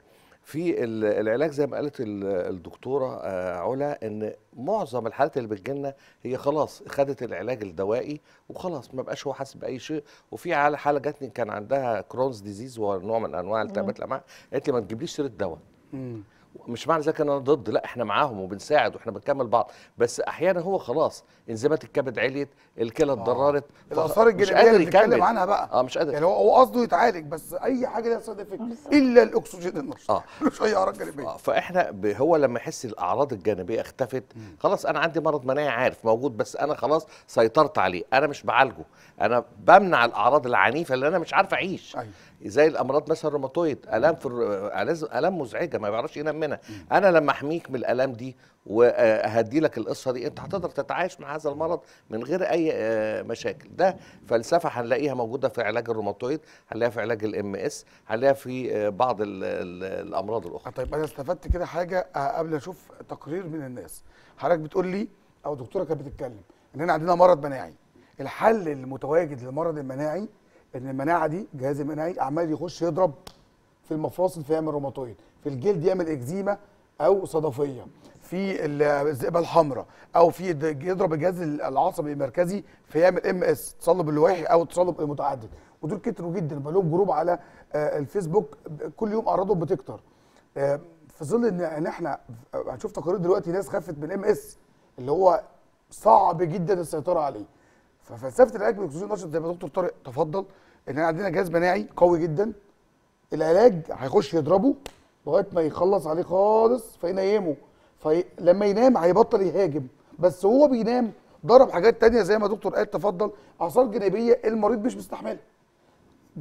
في ال- العلاج زي ما قالت ال- الدكتورة آه، علا إن معظم الحالات اللي بتجيلنا هي خلاص خدت العلاج الدوائي وخلاص ما بقاش هو حاسس بأي شيء. وفي حالة حالة جاتني كان عندها Crohn's disease وهو نوع من أنواع التهابات الأمعاء قالت لي ما تجيبليش سيرة دواء. مش معنى ذلك إن أنا ضد لا إحنا معاهم وبنساعد وإحنا بنكمل بعض. بس أحيانا هو خلاص انزيمات الكبد عليت الكلى اتضررت ف- الآثار مش الجانبية قادر اللي بنتكلم يكمل. عنها بقى. آه مش قادر. يعني هو هو قصده يتعالج بس أي حاجة ليها side effect إلا الأكسجين النشط. آه. *laughs* ملوش أي اعراض جانبية. آه، فإحنا ب- هو لما يحس الأعراض الجانبية اختفت خلاص أنا عندي مرض مناعي عارف موجود بس أنا خلاص سيطرت عليه. أنا مش بعالجه. أنا بمنع الأعراض العنيفة اللي أنا مش عارف أعيش. أيوه. زي الأمراض مثلا الروماتويد ألام في الر- ألام مزعجة ما بيعرفش ينام منها أنا لما أحميك من الالام دي وأهدي لك القصة دي أنت هتقدر تتعايش مع هذا المرض من غير أي آه، مشاكل. ده فلسفة هنلاقيها موجودة في علاج الروماتويد هنلاقيها في علاج ال MS هنلاقيها في آه، بعض ال- ال- الأمراض الأخرى. طيب أنا استفدت كده حاجة آه، قبل أشوف تقرير من الناس. حضرتك بتقول لي أو دكتورة كانت بتتكلم إن إحنا عندنا مرض مناعي. الحل المتواجد للمرض المناعي إن المناعة دي الجهاز المناعي عمال يخش يضرب في المفاصل فيعمل روماتويد في الجلد يعمل إكزيما أو صدفية في ال- الذئبة الحمراء أو في يضرب الجهاز العصبي المركزي فيعمل MS تصلب اللويحي أو تصلب المتعدد. ودول كتروا جدا بقى لهم group على آه، الفيسبوك كل يوم أعراضهم بتكتر. آه، في ظل إن إن إحنا هنشوف تقارير دلوقتي ناس خفت من MS اللي هو صعب جدا السيطرة عليه. ففلسفه العلاج بالأكسجين النشط زي ما دكتور طارق تفضل إن إحنا عندنا جهاز مناعي قوي جدا. العلاج هيخش يضربه لغاية ما يخلص عليه خالص فينيمه. فلما ينام هيبطل يهاجم. بس هو بينام ضرب حاجات تانية زي ما دكتور قال تفضل. اثار جانبية المريض مش مستحملها.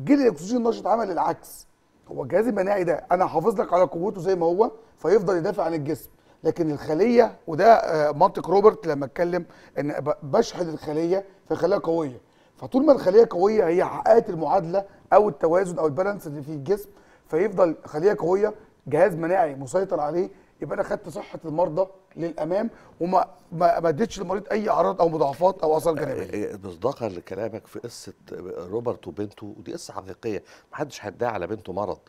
جيل الأكسجين النشط عمل العكس. هو الجهاز المناعي ده أنا حافظ لك على قوته زي ما هو فيفضل يدافع عن الجسم. لكن الخلية وده آه، منطق روبرت لما اتكلم إن بشحن الخلية فيخليها قوية. فطول ما الخلية قوية هي حققت المعادلة أو التوازن أو البالانس اللي في الجسم فيفضل خلية قوية. جهاز مناعي مسيطر عليه يبقى أنا خدت صحة المرضى للأمام وما ما ما اديتش للمريض أي أعراض أو مضاعفات أو أثار جانبية. مصداقا لكلامك في قصة روبرت وبنته ودي قصة حقيقية محدش هيدعي على بنته مرض.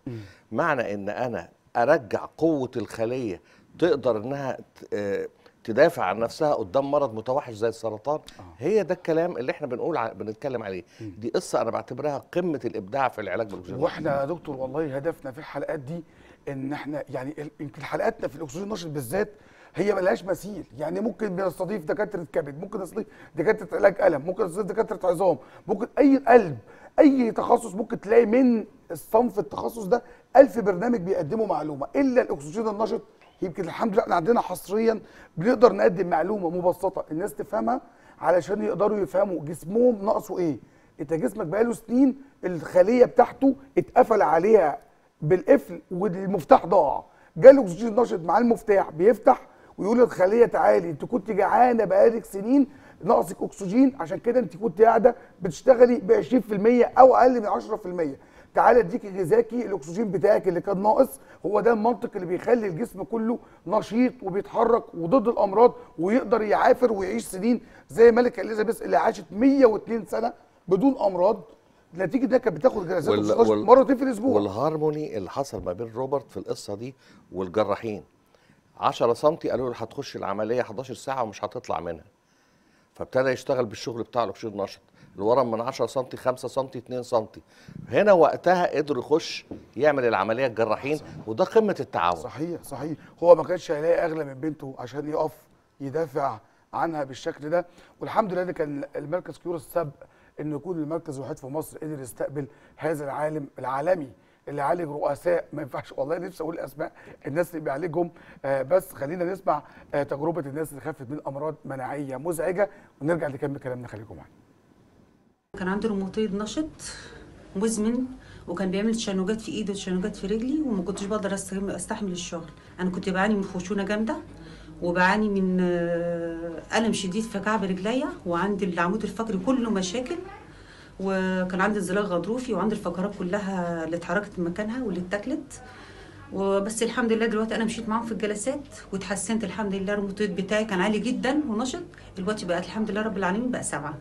معنى إن أنا أرجع قوة الخلية تقدر إنها آه، تدافع عن نفسها قدام مرض متوحش زي السرطان. هي ده الكلام اللي إحنا بنقول ع- بنتكلم عليه. دي قصة أنا بعتبرها قمة الإبداع في العلاج بالاكسجين وإحنا يا دكتور والله هدفنا في الحلقات دي إن إحنا يعني يمكن حلقاتنا في الأكسجين النشط بالذات هي ملهاش مثيل. يعني ممكن بنستضيف دكاترة كبد ممكن نستضيف دكاترة علاج ألم ممكن نستضيف دكاترة عظام ممكن أي قلب أي تخصص ممكن تلاقي من الصنف التخصص ده ألف برنامج بيقدموا معلومة. إلا الأكسجين النشط يمكن الحمد لله إحنا عندنا حصريا بنقدر نقدم معلومة مبسطة. الناس تفهمها علشان يقدروا يفهموا جسمهم ناقصه إيه. أنت جسمك بقاله سنين الخلية بتاعته اتقفل عليها بالقفل والمفتاح ضاع. جاله أكسجين نشط مع المفتاح بيفتح ويقول للخليه تعالي أنت كنت جعانة بقالك سنين ناقصك أكسجين عشان كده أنت كنت قاعدة بتشتغلي ب 20% أو أقل من 10% تعالى اديكي غذاكي الأكسجين بتاعك اللي كان ناقص هو ده المنطق اللي بيخلي الجسم كله نشيط وبيتحرك وضد الأمراض ويقدر يعافر ويعيش سنين زي ملكه إليزابيث اللي عاشت 102 سنة بدون أمراض. نتيجة انها كانت بتاخد جلسات وال- وال- مرتين في الأسبوع. والهارموني اللي حصل ما بين روبرت في القصة دي والجراحين. 10 سم قالوا له هتخش العملية 11 ساعة ومش هتطلع منها. فابتدى يشتغل بالشغل بتاع الاكسجين النشط الورم من 10 سم 5 سم 2 سم هنا وقتها قدر يخش يعمل العملية الجراحين وده قمة التعاون. صحيح صحيح. هو ما كانش هيلاقي أغلى من بنته عشان يقف يدافع عنها بالشكل ده. والحمد لله إن كان المركز كيور السبق انه يكون المركز الوحيد في مصر قدر يستقبل هذا العالم العالمي اللي عالج رؤساء ما ينفعش. والله نفسي أقول أسماء الناس اللي بيعالجهم. آه بس خلينا نسمع آه تجربة الناس اللي خفت من أمراض مناعية مزعجة. ونرجع نكمل كلامنا. خليكم معانا. كان عنده روماتويد نشط مزمن وكان بيعمل تشنجات في ايدي وتشنجات في رجلي وما كنتش بقدر أستحمل الشغل أنا كنت بعاني من خشونه جامدة. وبعاني من آه، ألم شديد في كعب رجليا وعندي العمود الفقري كله مشاكل وكان عندي انزلاق غضروفي وعندي الفقرات كلها اللي اتحركت من مكانها واللي اتاكلت. وبس الحمد لله دلوقتي أنا مشيت معاهم في الجلسات واتحسنت الحمد لله الروماتويد بتاعي كان عالي جدا ونشط. دلوقتي بقت الحمد لله رب العالمين بقى سبعة.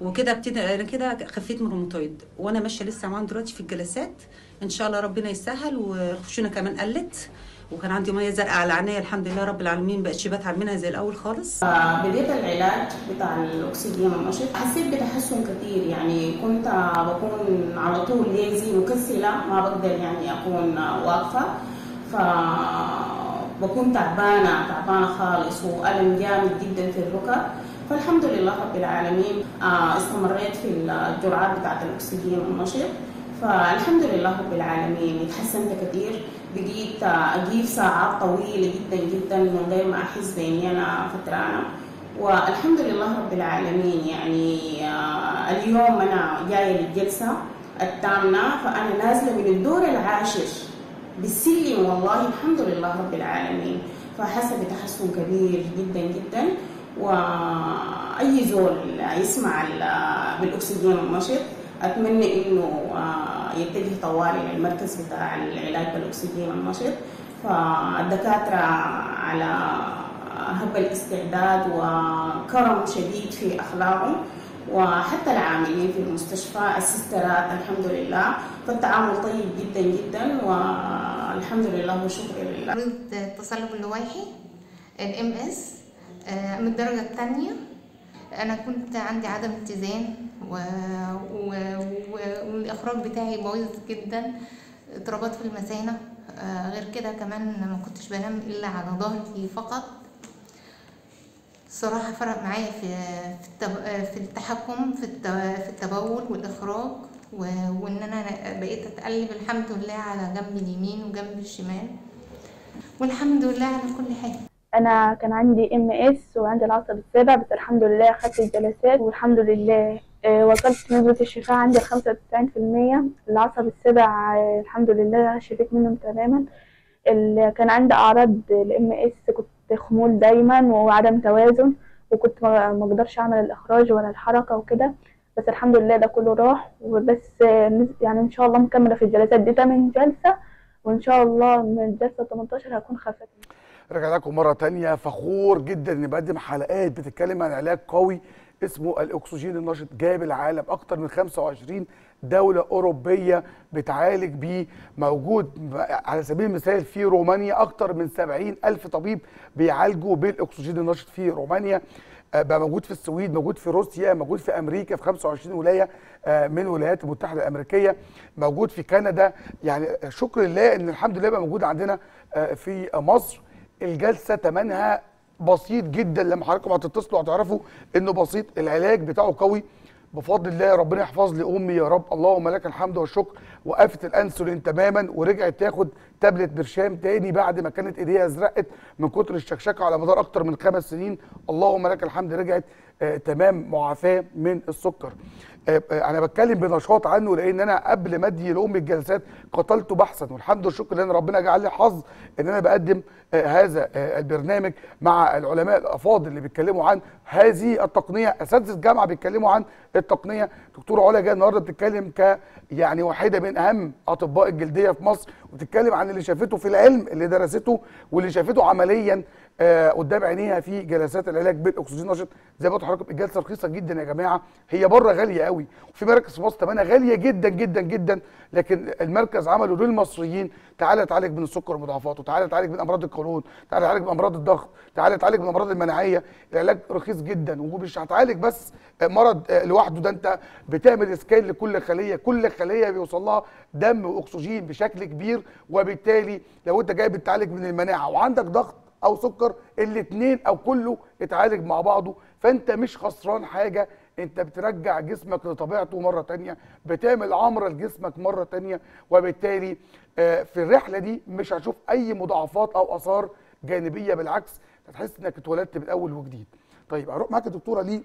وكده ابتدي أنا كده خفيت من الروماتويد وأنا ماشية لسه معاهم دلوقتي في الجلسات. إن شاء الله ربنا يسهل والخشونه كمان قلت. وكان عندي مية زرقاء على عينيا الحمد لله رب العالمين بقتش بتعب منها زي الأول خالص. بديت العلاج بتاع الأكسجين النشط حسيت بتحسن كثير يعني كنت بكون على طول ليزي مكسله ما بقدر يعني أكون واقفة. ف بكون تعبانة تعبانة خالص وألم جامد جدا في الركب فالحمد لله رب العالمين آه، استمريت في الجرعات بتاعت الأكسجين النشط فالحمد لله رب العالمين. اتحسنت كثير بقيت أجيب ساعات طويلة جدا جدا من غير ما أحس بإني أنا فترانة. والحمد لله رب العالمين يعني آه، اليوم أنا جاية للجلسة الثامنه فأنا نازلة من الدور العاشر بالسلم. والله الحمد لله رب العالمين. فحاسه بتحسن كبير جدا جدا. وأي زول يسمع ال- بالأكسجين النشط أتمنى إنه آه، يتجه طوالي للمركز بتاع العلاج بالأكسجين النشط فالدكاترة على هب الاستعداد وكرم شديد في أخلاقهم وحتى العاملين في المستشفى السيسترات الحمد لله. فالتعامل طيب جدا جدا والحمد لله والشكر لله. مريض التصلب اللويحي الام إس من الدرجة الثانية أنا كنت عندي عدم اتزان و... و... و... والإخراج بتاعي بايظ جدا اضطرابات في المثانة. آه، غير كده كمان ما كنتش بنام إلا على ظهري فقط. صراحة فرق معايا في في التحكم في في التبول والإخراج و- وإن أنا بقيت أتقلب الحمد لله على جنب اليمين وجنب الشمال. والحمد لله على كل حاجة أنا كان عندي ام اس وعندي العصب السابع بس الحمد لله خدت الجلسات والحمد لله آه، وصلت نسبة الشفاء عندي خمسة وتسعين في المية. العصب السابع آه، الحمد لله شفيت منه تماما. كان عندي أعراض الام إس كنت خمول دايما وعدم توازن وكنت أقدرش أعمل الإخراج ولا الحركة وكده. بس الحمد لله ده كله راح وبس آه، يعني إن شاء الله مكملة في الجلسات دي. تمن جلسة وإن شاء الله من الجلسة 18 هكون خفت رجع لكم مرة تانية. فخور جدا اني بقدم حلقات بتتكلم عن علاج قوي اسمه الأكسجين النشط جايب العالم. أكتر من 25 دولة أوروبية بتعالج بيه. موجود على سبيل المثال في رومانيا أكتر من 70 ألف طبيب بيعالجوا بالأكسجين النشط في رومانيا. آه، بقى موجود في السويد موجود في روسيا موجود في أمريكا في 25 ولاية آه، من الولايات المتحدة الأمريكية. موجود في كندا. يعني شكر لله إن الحمد لله بقى موجود عندنا آه، في مصر. الجلسة ثمنها بسيط جدا لما حضراتكم هتتصلوا هتعرفوا إنه بسيط العلاج بتاعه قوي. بفضل الله ربنا يحفظ لي أمي يا رب. اللهم لك الحمد والشكر. وقفت الأنسولين تماما ورجعت تاخد تابلت برشام تاني بعد ما كانت إيديها ازرقت من كتر الشكشكة على مدار أكتر من خمس سنين. اللهم لك الحمد رجعت آه تمام معافاة من السكر. أنا بتكلم بنشاط عنه لأن أنا قبل ما ادي لامي الجلسات قتلت بحثا والحمد والشكر لأن ربنا جعل لي حظ إن أنا بقدم آه هذا آه البرنامج مع العلماء الأفاضل اللي بيتكلموا عن هذه التقنية أساتذة الجامعة بيتكلموا عن التقنية. دكتورة علا جاية النهارده بتتكلم ك يعني واحدة من أهم أطباء الجلدية في مصر وبتتكلم عن اللي شافته في العلم اللي درسته واللي شافته عمليا آه قدام عينيها في جلسات العلاج بالاكسجين النشط زي ما قلت لحضراتكم الجلسة رخيصة جدا يا جماعة. هي بره غالية قوي. وفي مراكز في مصر ثمنها غالية جدا جدا جدا. لكن المركز عمله للمصريين. تعالى تعالج من السكر ومضاعفاته تعالى تعالج من أمراض القولون تعالى تعالج من أمراض الضغط تعالى تعالج من الامراض المناعية. العلاج رخيص جدا. ومش هتعالج بس مرض آه، لوحده. ده انت بتعمل اسكان لكل خلية. كل خلية بيوصل لها دم وأكسجين بشكل كبير. وبالتالي لو انت جاي بتعالج من المناعة وعندك ضغط أو سكر الاثنين أو كله اتعالج مع بعضه. فأنت مش خسران حاجة أنت بترجع جسمك لطبيعته مرة تانية بتعمل عمره لجسمك مرة تانية وبالتالي آه، في الرحلة دي مش هتشوف أي مضاعفات أو آثار جانبية بالعكس هتحس إنك اتولدت من أول وجديد. طيب هروح معاك يا دكتورة ليه؟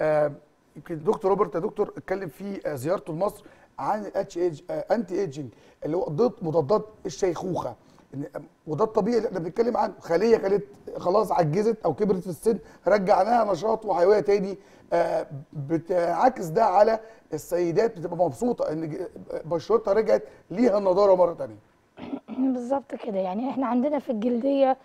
آه، يمكن دكتور روبرت يا دكتور اتكلم في آه، زيارته لمصر عن ال H age anti-aging اللي هو ضد مضادات الشيخوخة. وده الطبيعي اللي إحنا بنتكلم عنه. خلية كانت خلاص عجزت أو كبرت في السن رجعناها نشاط وحيوية تاني آه، بتعكس ده على السيدات بتبقى مبسوطة إن بشرتها رجعت ليها النضارة مرة تانية. *clears throat* بالظبط كده. يعني إحنا عندنا في الجلدية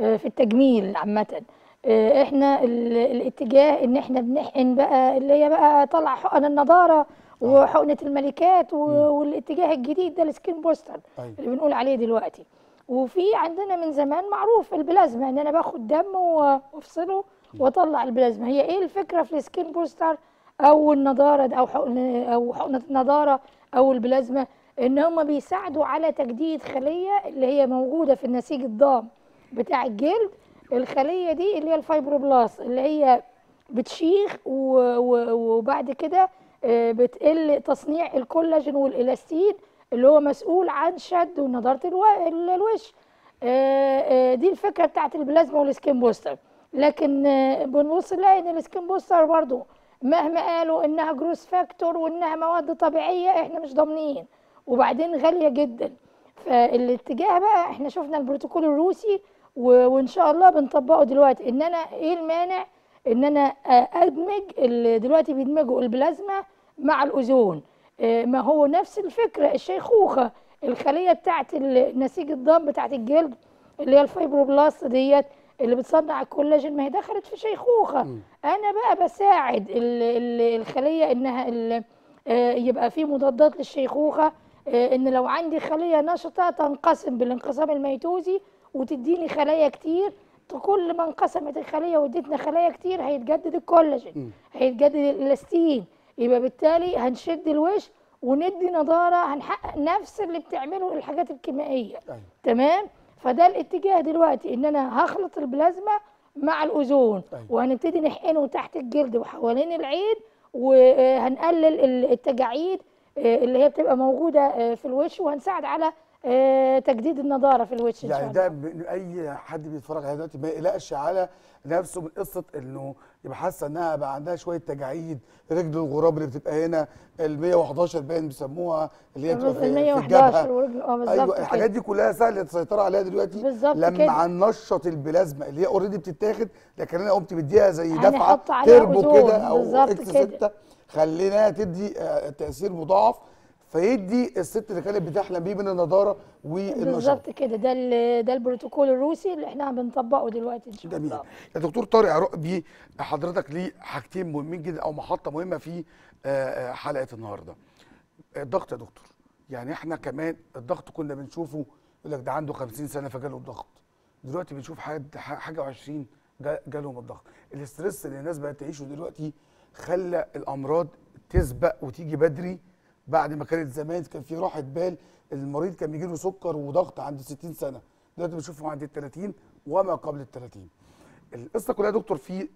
آه، في التجميل عامة آه، إحنا ال- الاتجاه إن إحنا بنحقن بقى اللي هي بقى طلع حقن النضارة وحقنة الملكات والاتجاه الجديد ده السكين بوستر أيوة. اللي بنقول عليه دلوقتي. وفي عندنا من زمان معروف البلازما إن أنا باخد دم وأفصله وأطلع البلازما. هي إيه الفكرة في ال skin booster أو النضارة أو حقن أو حقنة النضارة أو البلازما؟ إن هم بيساعدوا على تجديد خلية اللي هي موجودة في النسيج الضام بتاع الجلد. الخلية دي اللي هي ال fibroblast اللي هي بتشيخ وبعد كده آه، بتقل تصنيع الكولاجين والالاستين اللي هو مسؤول عن شد ونضاره الو- ال- الوش. آه، آه، دي الفكرة بتاعت البلازما وال skin booster. لكن آه، بنبص نلاقي ان ال skin booster برضو مهما قالوا إنها growth factor وإنها مواد طبيعية إحنا مش ضامنين. وبعدين غالية جدا. فالاتجاه بقى إحنا شفنا البروتوكول الروسي وإن شاء الله بنطبقه دلوقتي. إن أنا إيه المانع؟ إن أنا أدمج دلوقتي بيدمجوا البلازما مع الأوزون. ما هو نفس الفكرة الشيخوخة الخلية بتاعت النسيج الضام بتاعت الجلد اللي هي ال fibroblast ديت اللي بتصنع الكولاجين ما هي دخلت في شيخوخة. أنا بقى بساعد ال- ال- الخلية إنها ال- آه، يبقى في مضادات للشيخوخة آه، إن لو عندي خلية نشطة تنقسم بالانقسام الميتوزي وتديني خلايا كتير كل ما انقسمت الخلية وادتنا خلايا كتير هيتجدد الكولاجين هيتجدد الإلاستين. يبقى بالتالي هنشد الوش وندي نضارة هنحقق نفس اللي بتعمله الحاجات الكيميائية أيوة. تمام فده الاتجاه دلوقتي إن أنا هخلط البلازما مع الأوزون أيوة. وهنبتدي نحقنه تحت الجلد وحوالين العين وهنقلل ال- التجاعيد آه، اللي هي بتبقى موجودة آه، في الوش وهنساعد على تجديد النضارة في الوش إن شاء يعني الله. ده من أي حد بيتفرج عليها دلوقتي ما يقلقش على نفسه من قصة إنه يبقى حاسة إنها بقى عندها شوية تجاعيد. رجل الغراب اللي بتبقى هنا ال 111 باين بيسموها اللي هي بتبقى في, ال في 111 الجبهة. ورجل آه بالظبط أيوه. الحاجات دي كلها سهل السيطره عليها دلوقتي. بالظبط لما. هننشط البلازما اللي هي already بتتاخد لكن أنا قمت مديها زي دفعة تربو كده أو X كده. 6 خليناها تدي آه، تأثير مضاعف. فيدي الست اللي كانت بتحلم بيه من النضارة والنشاط بالظبط كده. ده ده البروتوكول الروسي اللي إحنا بنطبقه دلوقتي إن شاء جميل. الله. يا دكتور طارق عراق بيه حضرتك ليه حاجتين مهمين جدا أو محطة مهمة في آه، آه، حلقة النهارده. الضغط يا دكتور. يعني إحنا كمان الضغط كنا بنشوفه يقول لك ده عنده 50 سنة فجاله الضغط. دلوقتي بنشوف حد حاجة و20 جالهم الضغط. الاسترس اللي الناس بقت تعيشه دلوقتي خلى الأمراض تسبق وتيجي بدري بعد ما كانت زمان كان في راحة بال المريض كان بيجي له سكر وضغط عند 60 سنة. دلوقتي بنشوفه عند ال 30 وما قبل ال 30 القصة كلها يا دكتور في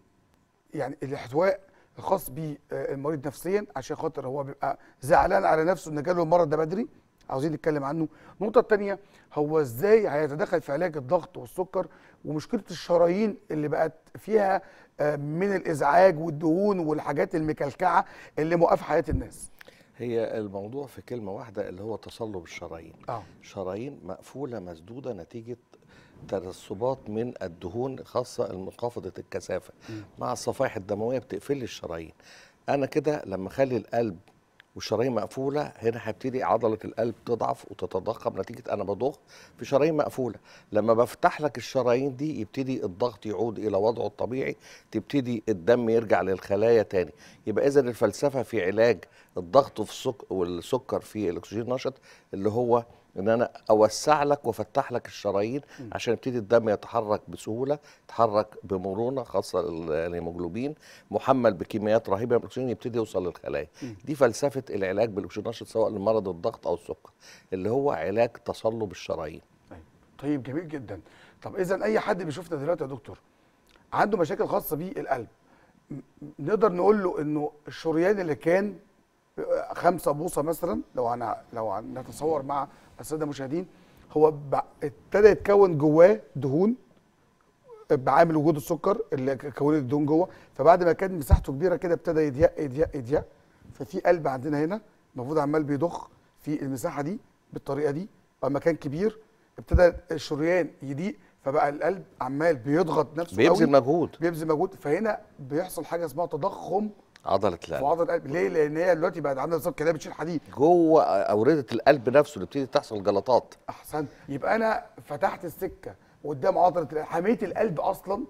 يعني الاحتواء الخاص بالمريض نفسيا عشان خاطر هو بيبقى زعلان على نفسه إن جاله المرض ده بدري. عاوزين نتكلم عنه. النقطه الثانية هو إزاي هيتدخل في علاج الضغط والسكر ومشكلة الشرايين اللي بقت فيها آه، من الإزعاج والدهون والحاجات المكلكعة اللي موقفة حياة الناس؟ هي الموضوع في كلمة واحدة اللي هو تصلب الشرايين. آه. شرايين مقفولة مسدودة نتيجة ترسبات من الدهون خاصة المنخفضة الكثافة. مع الصفائح الدموية بتقفل الشرايين. أنا كده لما أخلي القلب والشرايين مقفولة. هنا هبتدي عضلة القلب تضعف وتتضخم نتيجة أنا بضخ في شرايين مقفولة. لما بفتح لك الشرايين دي يبتدي الضغط يعود إلى وضعه الطبيعي تبتدي الدم يرجع للخلايا تاني. يبقى إذا الفلسفة في علاج الضغط في السك... والسكر في الأكسجين النشط اللي هو إن أنا أوسع لك وأفتح لك الشرايين عشان يبتدي الدم يتحرك بسهولة يتحرك بمرونة خاصة الهيموجلوبين محمل بكميات رهيبة من الأكسجين يبتدي يوصل للخلايا. دي فلسفة العلاج بالأكسجين النشط سواء لمرض الضغط أو السكر اللي هو علاج تصلب الشرايين. طيب. جميل جدا. طب اذا أي حد بيشوفنا دلوقتي يا دكتور عنده مشاكل خاصة بالقلب نقدر نقول له إنه الشريان اللي كان خمسة بوصة مثلا لو أنا لو نتصور مع السادة المشاهدين هو ابتدى يتكون جواه دهون بعامل وجود السكر اللي كونت الدهون جوه. فبعد ما كانت مساحته كبيرة كده ابتدى يضيق يضيق يضيق. ففي قلب عندنا هنا المفروض عمال بيضخ في المساحة دي بالطريقة دي. اما كان كبير ابتدى الشريان يضيق فبقى القلب عمال بيضغط نفسه بيبذل مجهود. بيبذل مجهود. فهنا بيحصل حاجة اسمها تضخم عضلة القلب. عضله القلب. ليه؟ لأن هي دلوقتي بقت عندها نظام كده بتشيل حديد. جوه اورده القلب نفسه اللي بتبتدي تحصل جلطات. أحسن. يبقى أنا فتحت السكة قدام عضلة القلب. حميت القلب أصلا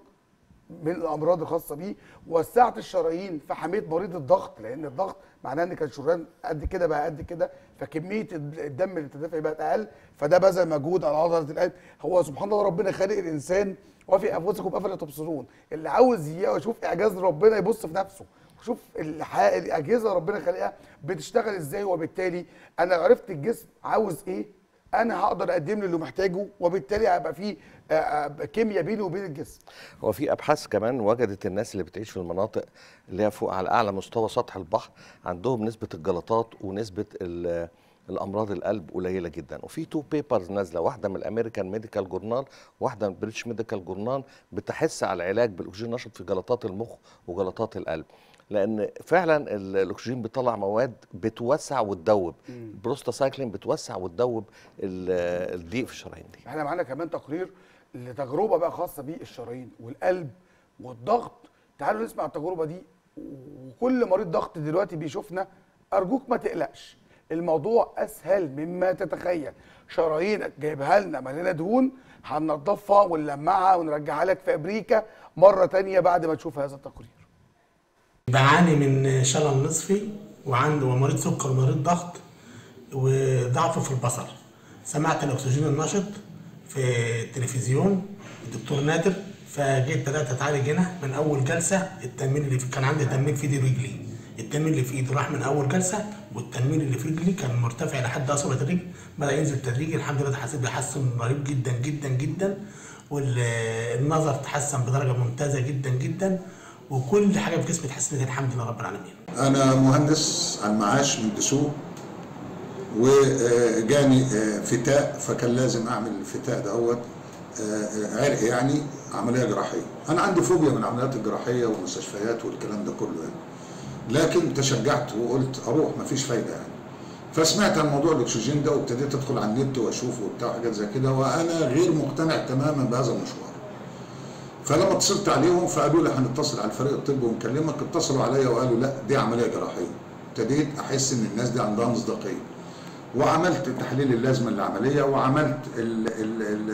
من الأمراض الخاصة بيه. وسعت الشرايين فحميت مريض الضغط. لأن الضغط معناه إن كان شريان قد كده بقى قد كده. فكمية الدم اللي بتدفع بقت أقل. فده بذل مجهود على عضلة القلب. هو سبحان الله ربنا خالق الإنسان. وفي أنفسكم أفلا تبصرون. اللي عاوز يشوف إعجاز ربنا يبص في نفسه. شوف الأجهزة ربنا خالقها بتشتغل إزاي وبالتالي أنا عرفت الجسم عاوز إيه أنا هقدر أقدم له اللي محتاجه وبالتالي هيبقى في آه، آه، كيمياء بيني وبين الجسم. هو في أبحاث كمان وجدت الناس اللي بتعيش في المناطق اللي هي فوق على أعلى مستوى سطح البحر عندهم نسبة الجلطات ونسبة ال- الأمراض القلب قليلة جدا. وفي two papers نازلة واحدة من ال American Medical Journal واحدة من British Medical Journal بتحث على العلاج بالأكسجين النشط في جلطات المخ وجلطات القلب. لأن فعلا ال- الأكسجين بيطلع مواد بتوسع وتدوب. ال prostacyclin بتوسع وتدوب ال- الضيق في الشرايين دي. إحنا معانا كمان تقرير لتجربة بقى خاصة بالشرايين والقلب والضغط. تعالوا نسمع التجربة دي. وكل مريض ضغط دلوقتي بيشوفنا أرجوك ما تقلقش. الموضوع أسهل مما تتخيل. شرايينك جايبها لنا مليانة دهون هننضفها ونلمعها ونرجعها لك في أمريكا مرة تانية بعد ما تشوف هذا التقرير. بعاني من شلل نصفي وعنده مريض سكر ومريض ضغط وضعف في البصر. سمعت الأكسجين النشط في التلفزيون الدكتور نادر فجيت بدأت أتعالج هنا من أول جلسة التنميل اللي في- كان عندي تنميل في دي رجلي. التنميل اللي في ايده راح من أول جلسة والتنميل اللي في رجلي كان مرتفع لحد أصابة الرجل. بدأ ينزل تدريجي الحمد لله حسيت بحسن رهيب جدا جدا جدا. والنظر تحسن بدرجة ممتازة جدا جدا. وكل حاجة في جسمي اتحسنت الحمد لله رب العالمين. أنا مهندس على المعاش من دسوق وجاني فتاء فكان لازم أعمل الفتاء دوت عرق يعني عملية جراحية. أنا عندي فوبيا من العمليات الجراحية والمستشفيات والكلام ده كله يعني. لكن تشجعت وقلت أروح مفيش فايدة يعني. فسمعت عن موضوع الأكسجين ده وابتديت أدخل على النت وأشوفه وبتاع حاجات زي كده وأنا غير مقتنع تماما بهذا المشوار فلما اتصلت عليهم فقالوا لي هنتصل على الفريق الطبي ونكلمك. اتصلوا عليا وقالوا لا دي عملية جراحية. ابتديت أحس إن الناس دي عندها مصداقية. وعملت تحليل اللازمة للعملية وعملت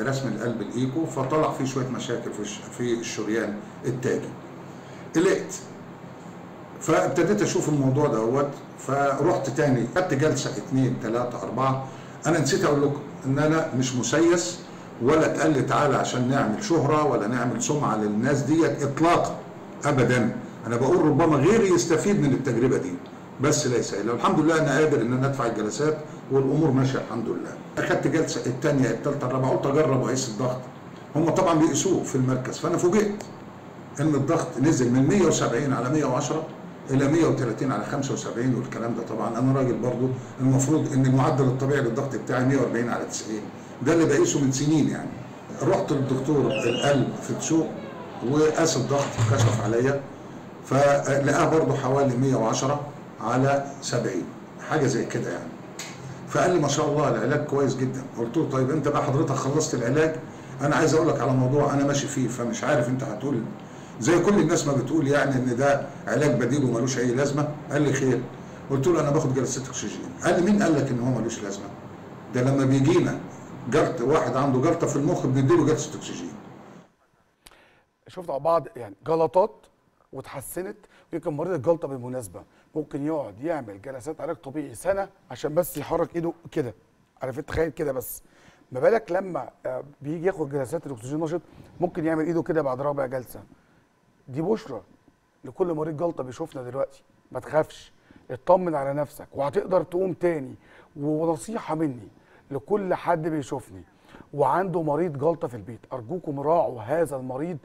رسم القلب الإيكو فطلع فيه شوية مشاكل في في الشريان التاجي. قلقت. فابتديت أشوف الموضوع دوت فرحت تاني خدت جلسة اثنين ثلاثة أربعة. أنا نسيت أقول لكم إن أنا مش مسيس. ولا اتقال لي تعالى عشان نعمل شهرة ولا نعمل سمعة للناس ديت اطلاقا ابدا. أنا بقول ربما غيري يستفيد من التجربة دي بس ليس. إلا الحمد لله أنا قادر إن أنا أدفع الجلسات والأمور ماشية الحمد لله. أخدت جلسة الثانية الثالثه الرابعة قلت أجرب وأقيس الضغط. هم طبعا بيقيسوه في المركز فأنا فوجئت إن الضغط نزل من 170 على 110 إلى 130 على 75 والكلام ده طبعا. أنا راجل برضو المفروض إن المعدل الطبيعي للضغط بتاعي 140 على 90 ده اللي بقيسه من سنين يعني. رحت للدكتور القلب في تسوق وقاس الضغط كشف عليا فلقاه برضو حوالي 110 على 70 حاجة زي كده يعني. فقال لي ما شاء الله العلاج كويس جدا. قلت له طيب أنت بقى حضرتك خلصت العلاج؟ أنا عايز أقول لك على موضوع أنا ماشي فيه فمش عارف أنت هتقول زي كل الناس ما بتقول يعني إن ده علاج بديل وملوش أي لازمة. قال لي خير. قلت له أنا باخد جلسات أكسجين. قال لي مين قال لك إن هو ملوش لازمة؟ ده لما بيجينا جلط واحد عنده جلطه في المخ بنديله جلسه اكسجين شفنا مع بعض يعني جلطات وتحسنت ويمكن مريض الجلطة بالمناسبة ممكن يقعد يعمل جلسات علاج طبيعي سنة عشان بس يحرك إيده كده. عارف انت تخيل كده بس. ما بالك لما آه، بيجي ياخد جلسات الأكسجين نشط ممكن يعمل إيده كده بعد رابع جلسة. دي بشرى لكل مريض جلطة بيشوفنا دلوقتي. ما تخافش. اطمن على نفسك وهتقدر تقوم تاني ونصيحة مني. لكل حد بيشوفني. وعنده مريض جلطة في البيت. أرجوكم راعوا هذا المريض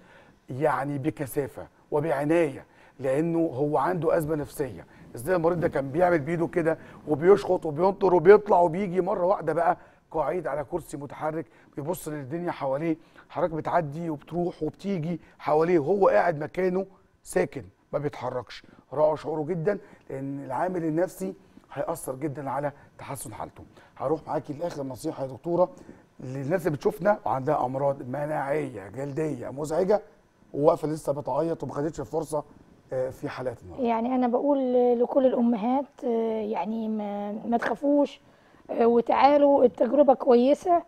يعني بكثافة وبعناية لأنه هو عنده أزمة نفسية. إزاي المريض ده كان بيعمل بإيده كده وبيشخط وبينطر وبيطلع وبيجي مرة واحدة بقى قاعد على كرسي متحرك بيبص للدنيا حواليه. حضرتك بتعدي وبتروح وبتيجي حواليه وهو قاعد مكانه ساكن ما بيتحركش. راعوا شعوره جدا لأن العامل النفسي هيأثر جدا على تحسن حالته. هروح معاكي لآخر نصيحة يا دكتورة للناس اللي بتشوفنا وعندها أمراض مناعية جلدية مزعجة وواقفة لسه بتعيط وما خدتش الفرصة آه، في حالات النهارده يعني أنا بقول لكل الأمهات آه، يعني ما, ما تخافوش آه، وتعالوا التجربة كويسة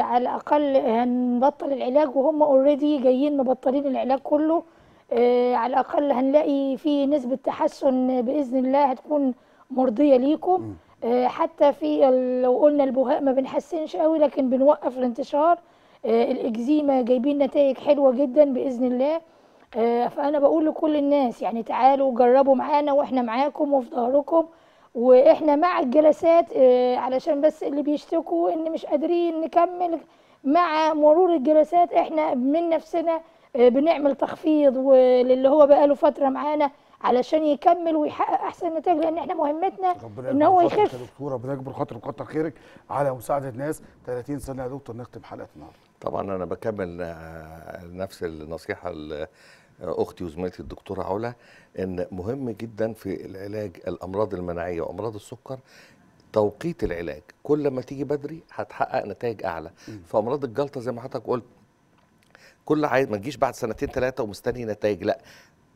على الأقل هنبطل العلاج وهم اوريدي جايين مبطلين العلاج كله على الأقل هنلاقي في نسبة تحسن بإذن الله هتكون مرضية ليكم. آه، حتى في لو قلنا البهاء ما بنحسنش قوي لكن بنوقف الانتشار. آه، الإكزيما جايبين نتائج حلوة جدا بإذن الله. آه، فأنا بقول لكل الناس يعني تعالوا جربوا معانا وإحنا معاكم وفي ظهركم. وإحنا مع الجلسات آه، علشان بس اللي بيشتكوا إن مش قادرين نكمل مع مرور الجلسات إحنا من نفسنا بنعمل تخفيض وللي هو بقاله فترة معانا. علشان يكمل ويحقق أحسن نتائج لأن إحنا مهمتنا إن هو يخف يا دكتور ربنا يكبر خاطرك ويكتر خيرك على مساعدة الناس. 30 سنة يا دكتور نختم حلقة النهارده. طبعا أنا بكمل آه، نفس النصيحة أختي وزميلتي الدكتوره علا إن مهم جدا في العلاج الأمراض المناعية وأمراض السكر توقيت العلاج. كل ما تيجي بدري هتحقق نتائج أعلى. في أمراض الجلطة زي ما حضرتك قلت كل عايز ما تجيش بعد سنتين ثلاثة ومستني نتائج. لا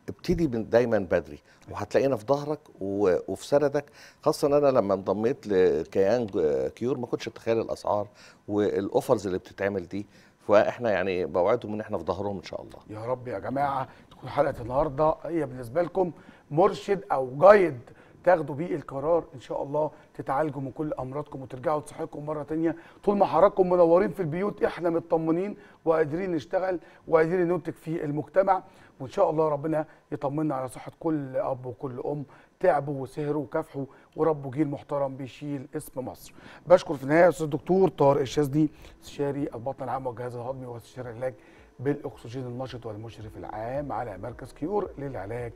ابتدي من دايما بدري وهتلاقينا في ظهرك وفي سندك. خاصة إن أنا لما انضميت لكيان كيور ما كنتش اتخيل الأسعار والأوفرز اللي بتتعمل دي. فإحنا يعني بوعدهم إن إحنا في ظهرهم إن شاء الله. يا رب يا جماعة تكون حلقة النهارده هي بالنسبة لكم مرشد أو جايد تاخدوا بيه القرار إن شاء الله تتعالجوا من كل أمراضكم وترجعوا لصحتكم مرة تانية. طول ما حضراتكم منورين في البيوت إحنا مطمنين وقادرين نشتغل وقادرين ننتج في المجتمع. وإن شاء الله ربنا يطمنا على صحة كل أب وكل أم تعبوا وسهروا وكافحوا وربوا جيل محترم بيشيل اسم مصر. بشكر في النهاية الاستاذ الدكتور طارق الشاذلي استشاري الباطنة العامة والجهاز الهضمي وأستشاري العلاج بالأكسجين النشط والمشرف العام على مركز Cure للعلاج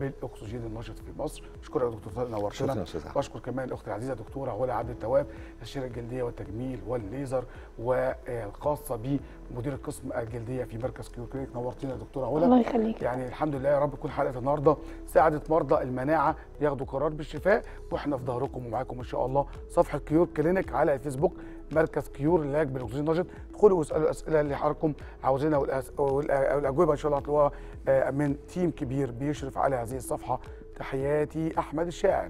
بالأكسجين النشط في مصر. أشكرك يا دكتور طارق شكراً نورتنا. بشكر كمان الأخت العزيزة دكتوره هلا عبد التواب استشاري الجلدية والتجميل والليزر والخاصة بمدير القسم الجلدية في مركز Cure Clinic نورتينا يا دكتورة هلا الله يخليك. يعني الحمد لله يا رب تكون حلقة النهارده ساعدت مرضى المناعة ياخدوا قرار بالشفاء وإحنا في ظهركم ومعاكم إن شاء الله. صفحة Cure Clinic على الفيسبوك. مركز Cure للعلاج بالاكسجين النشط ادخلوا واسألوا الأسئلة اللي حضراتكم عاوزينها والأجوبة إن شاء الله هتلاقوها آه، من team كبير بيشرف على هذه الصفحة. تحياتي أحمد الشاعر.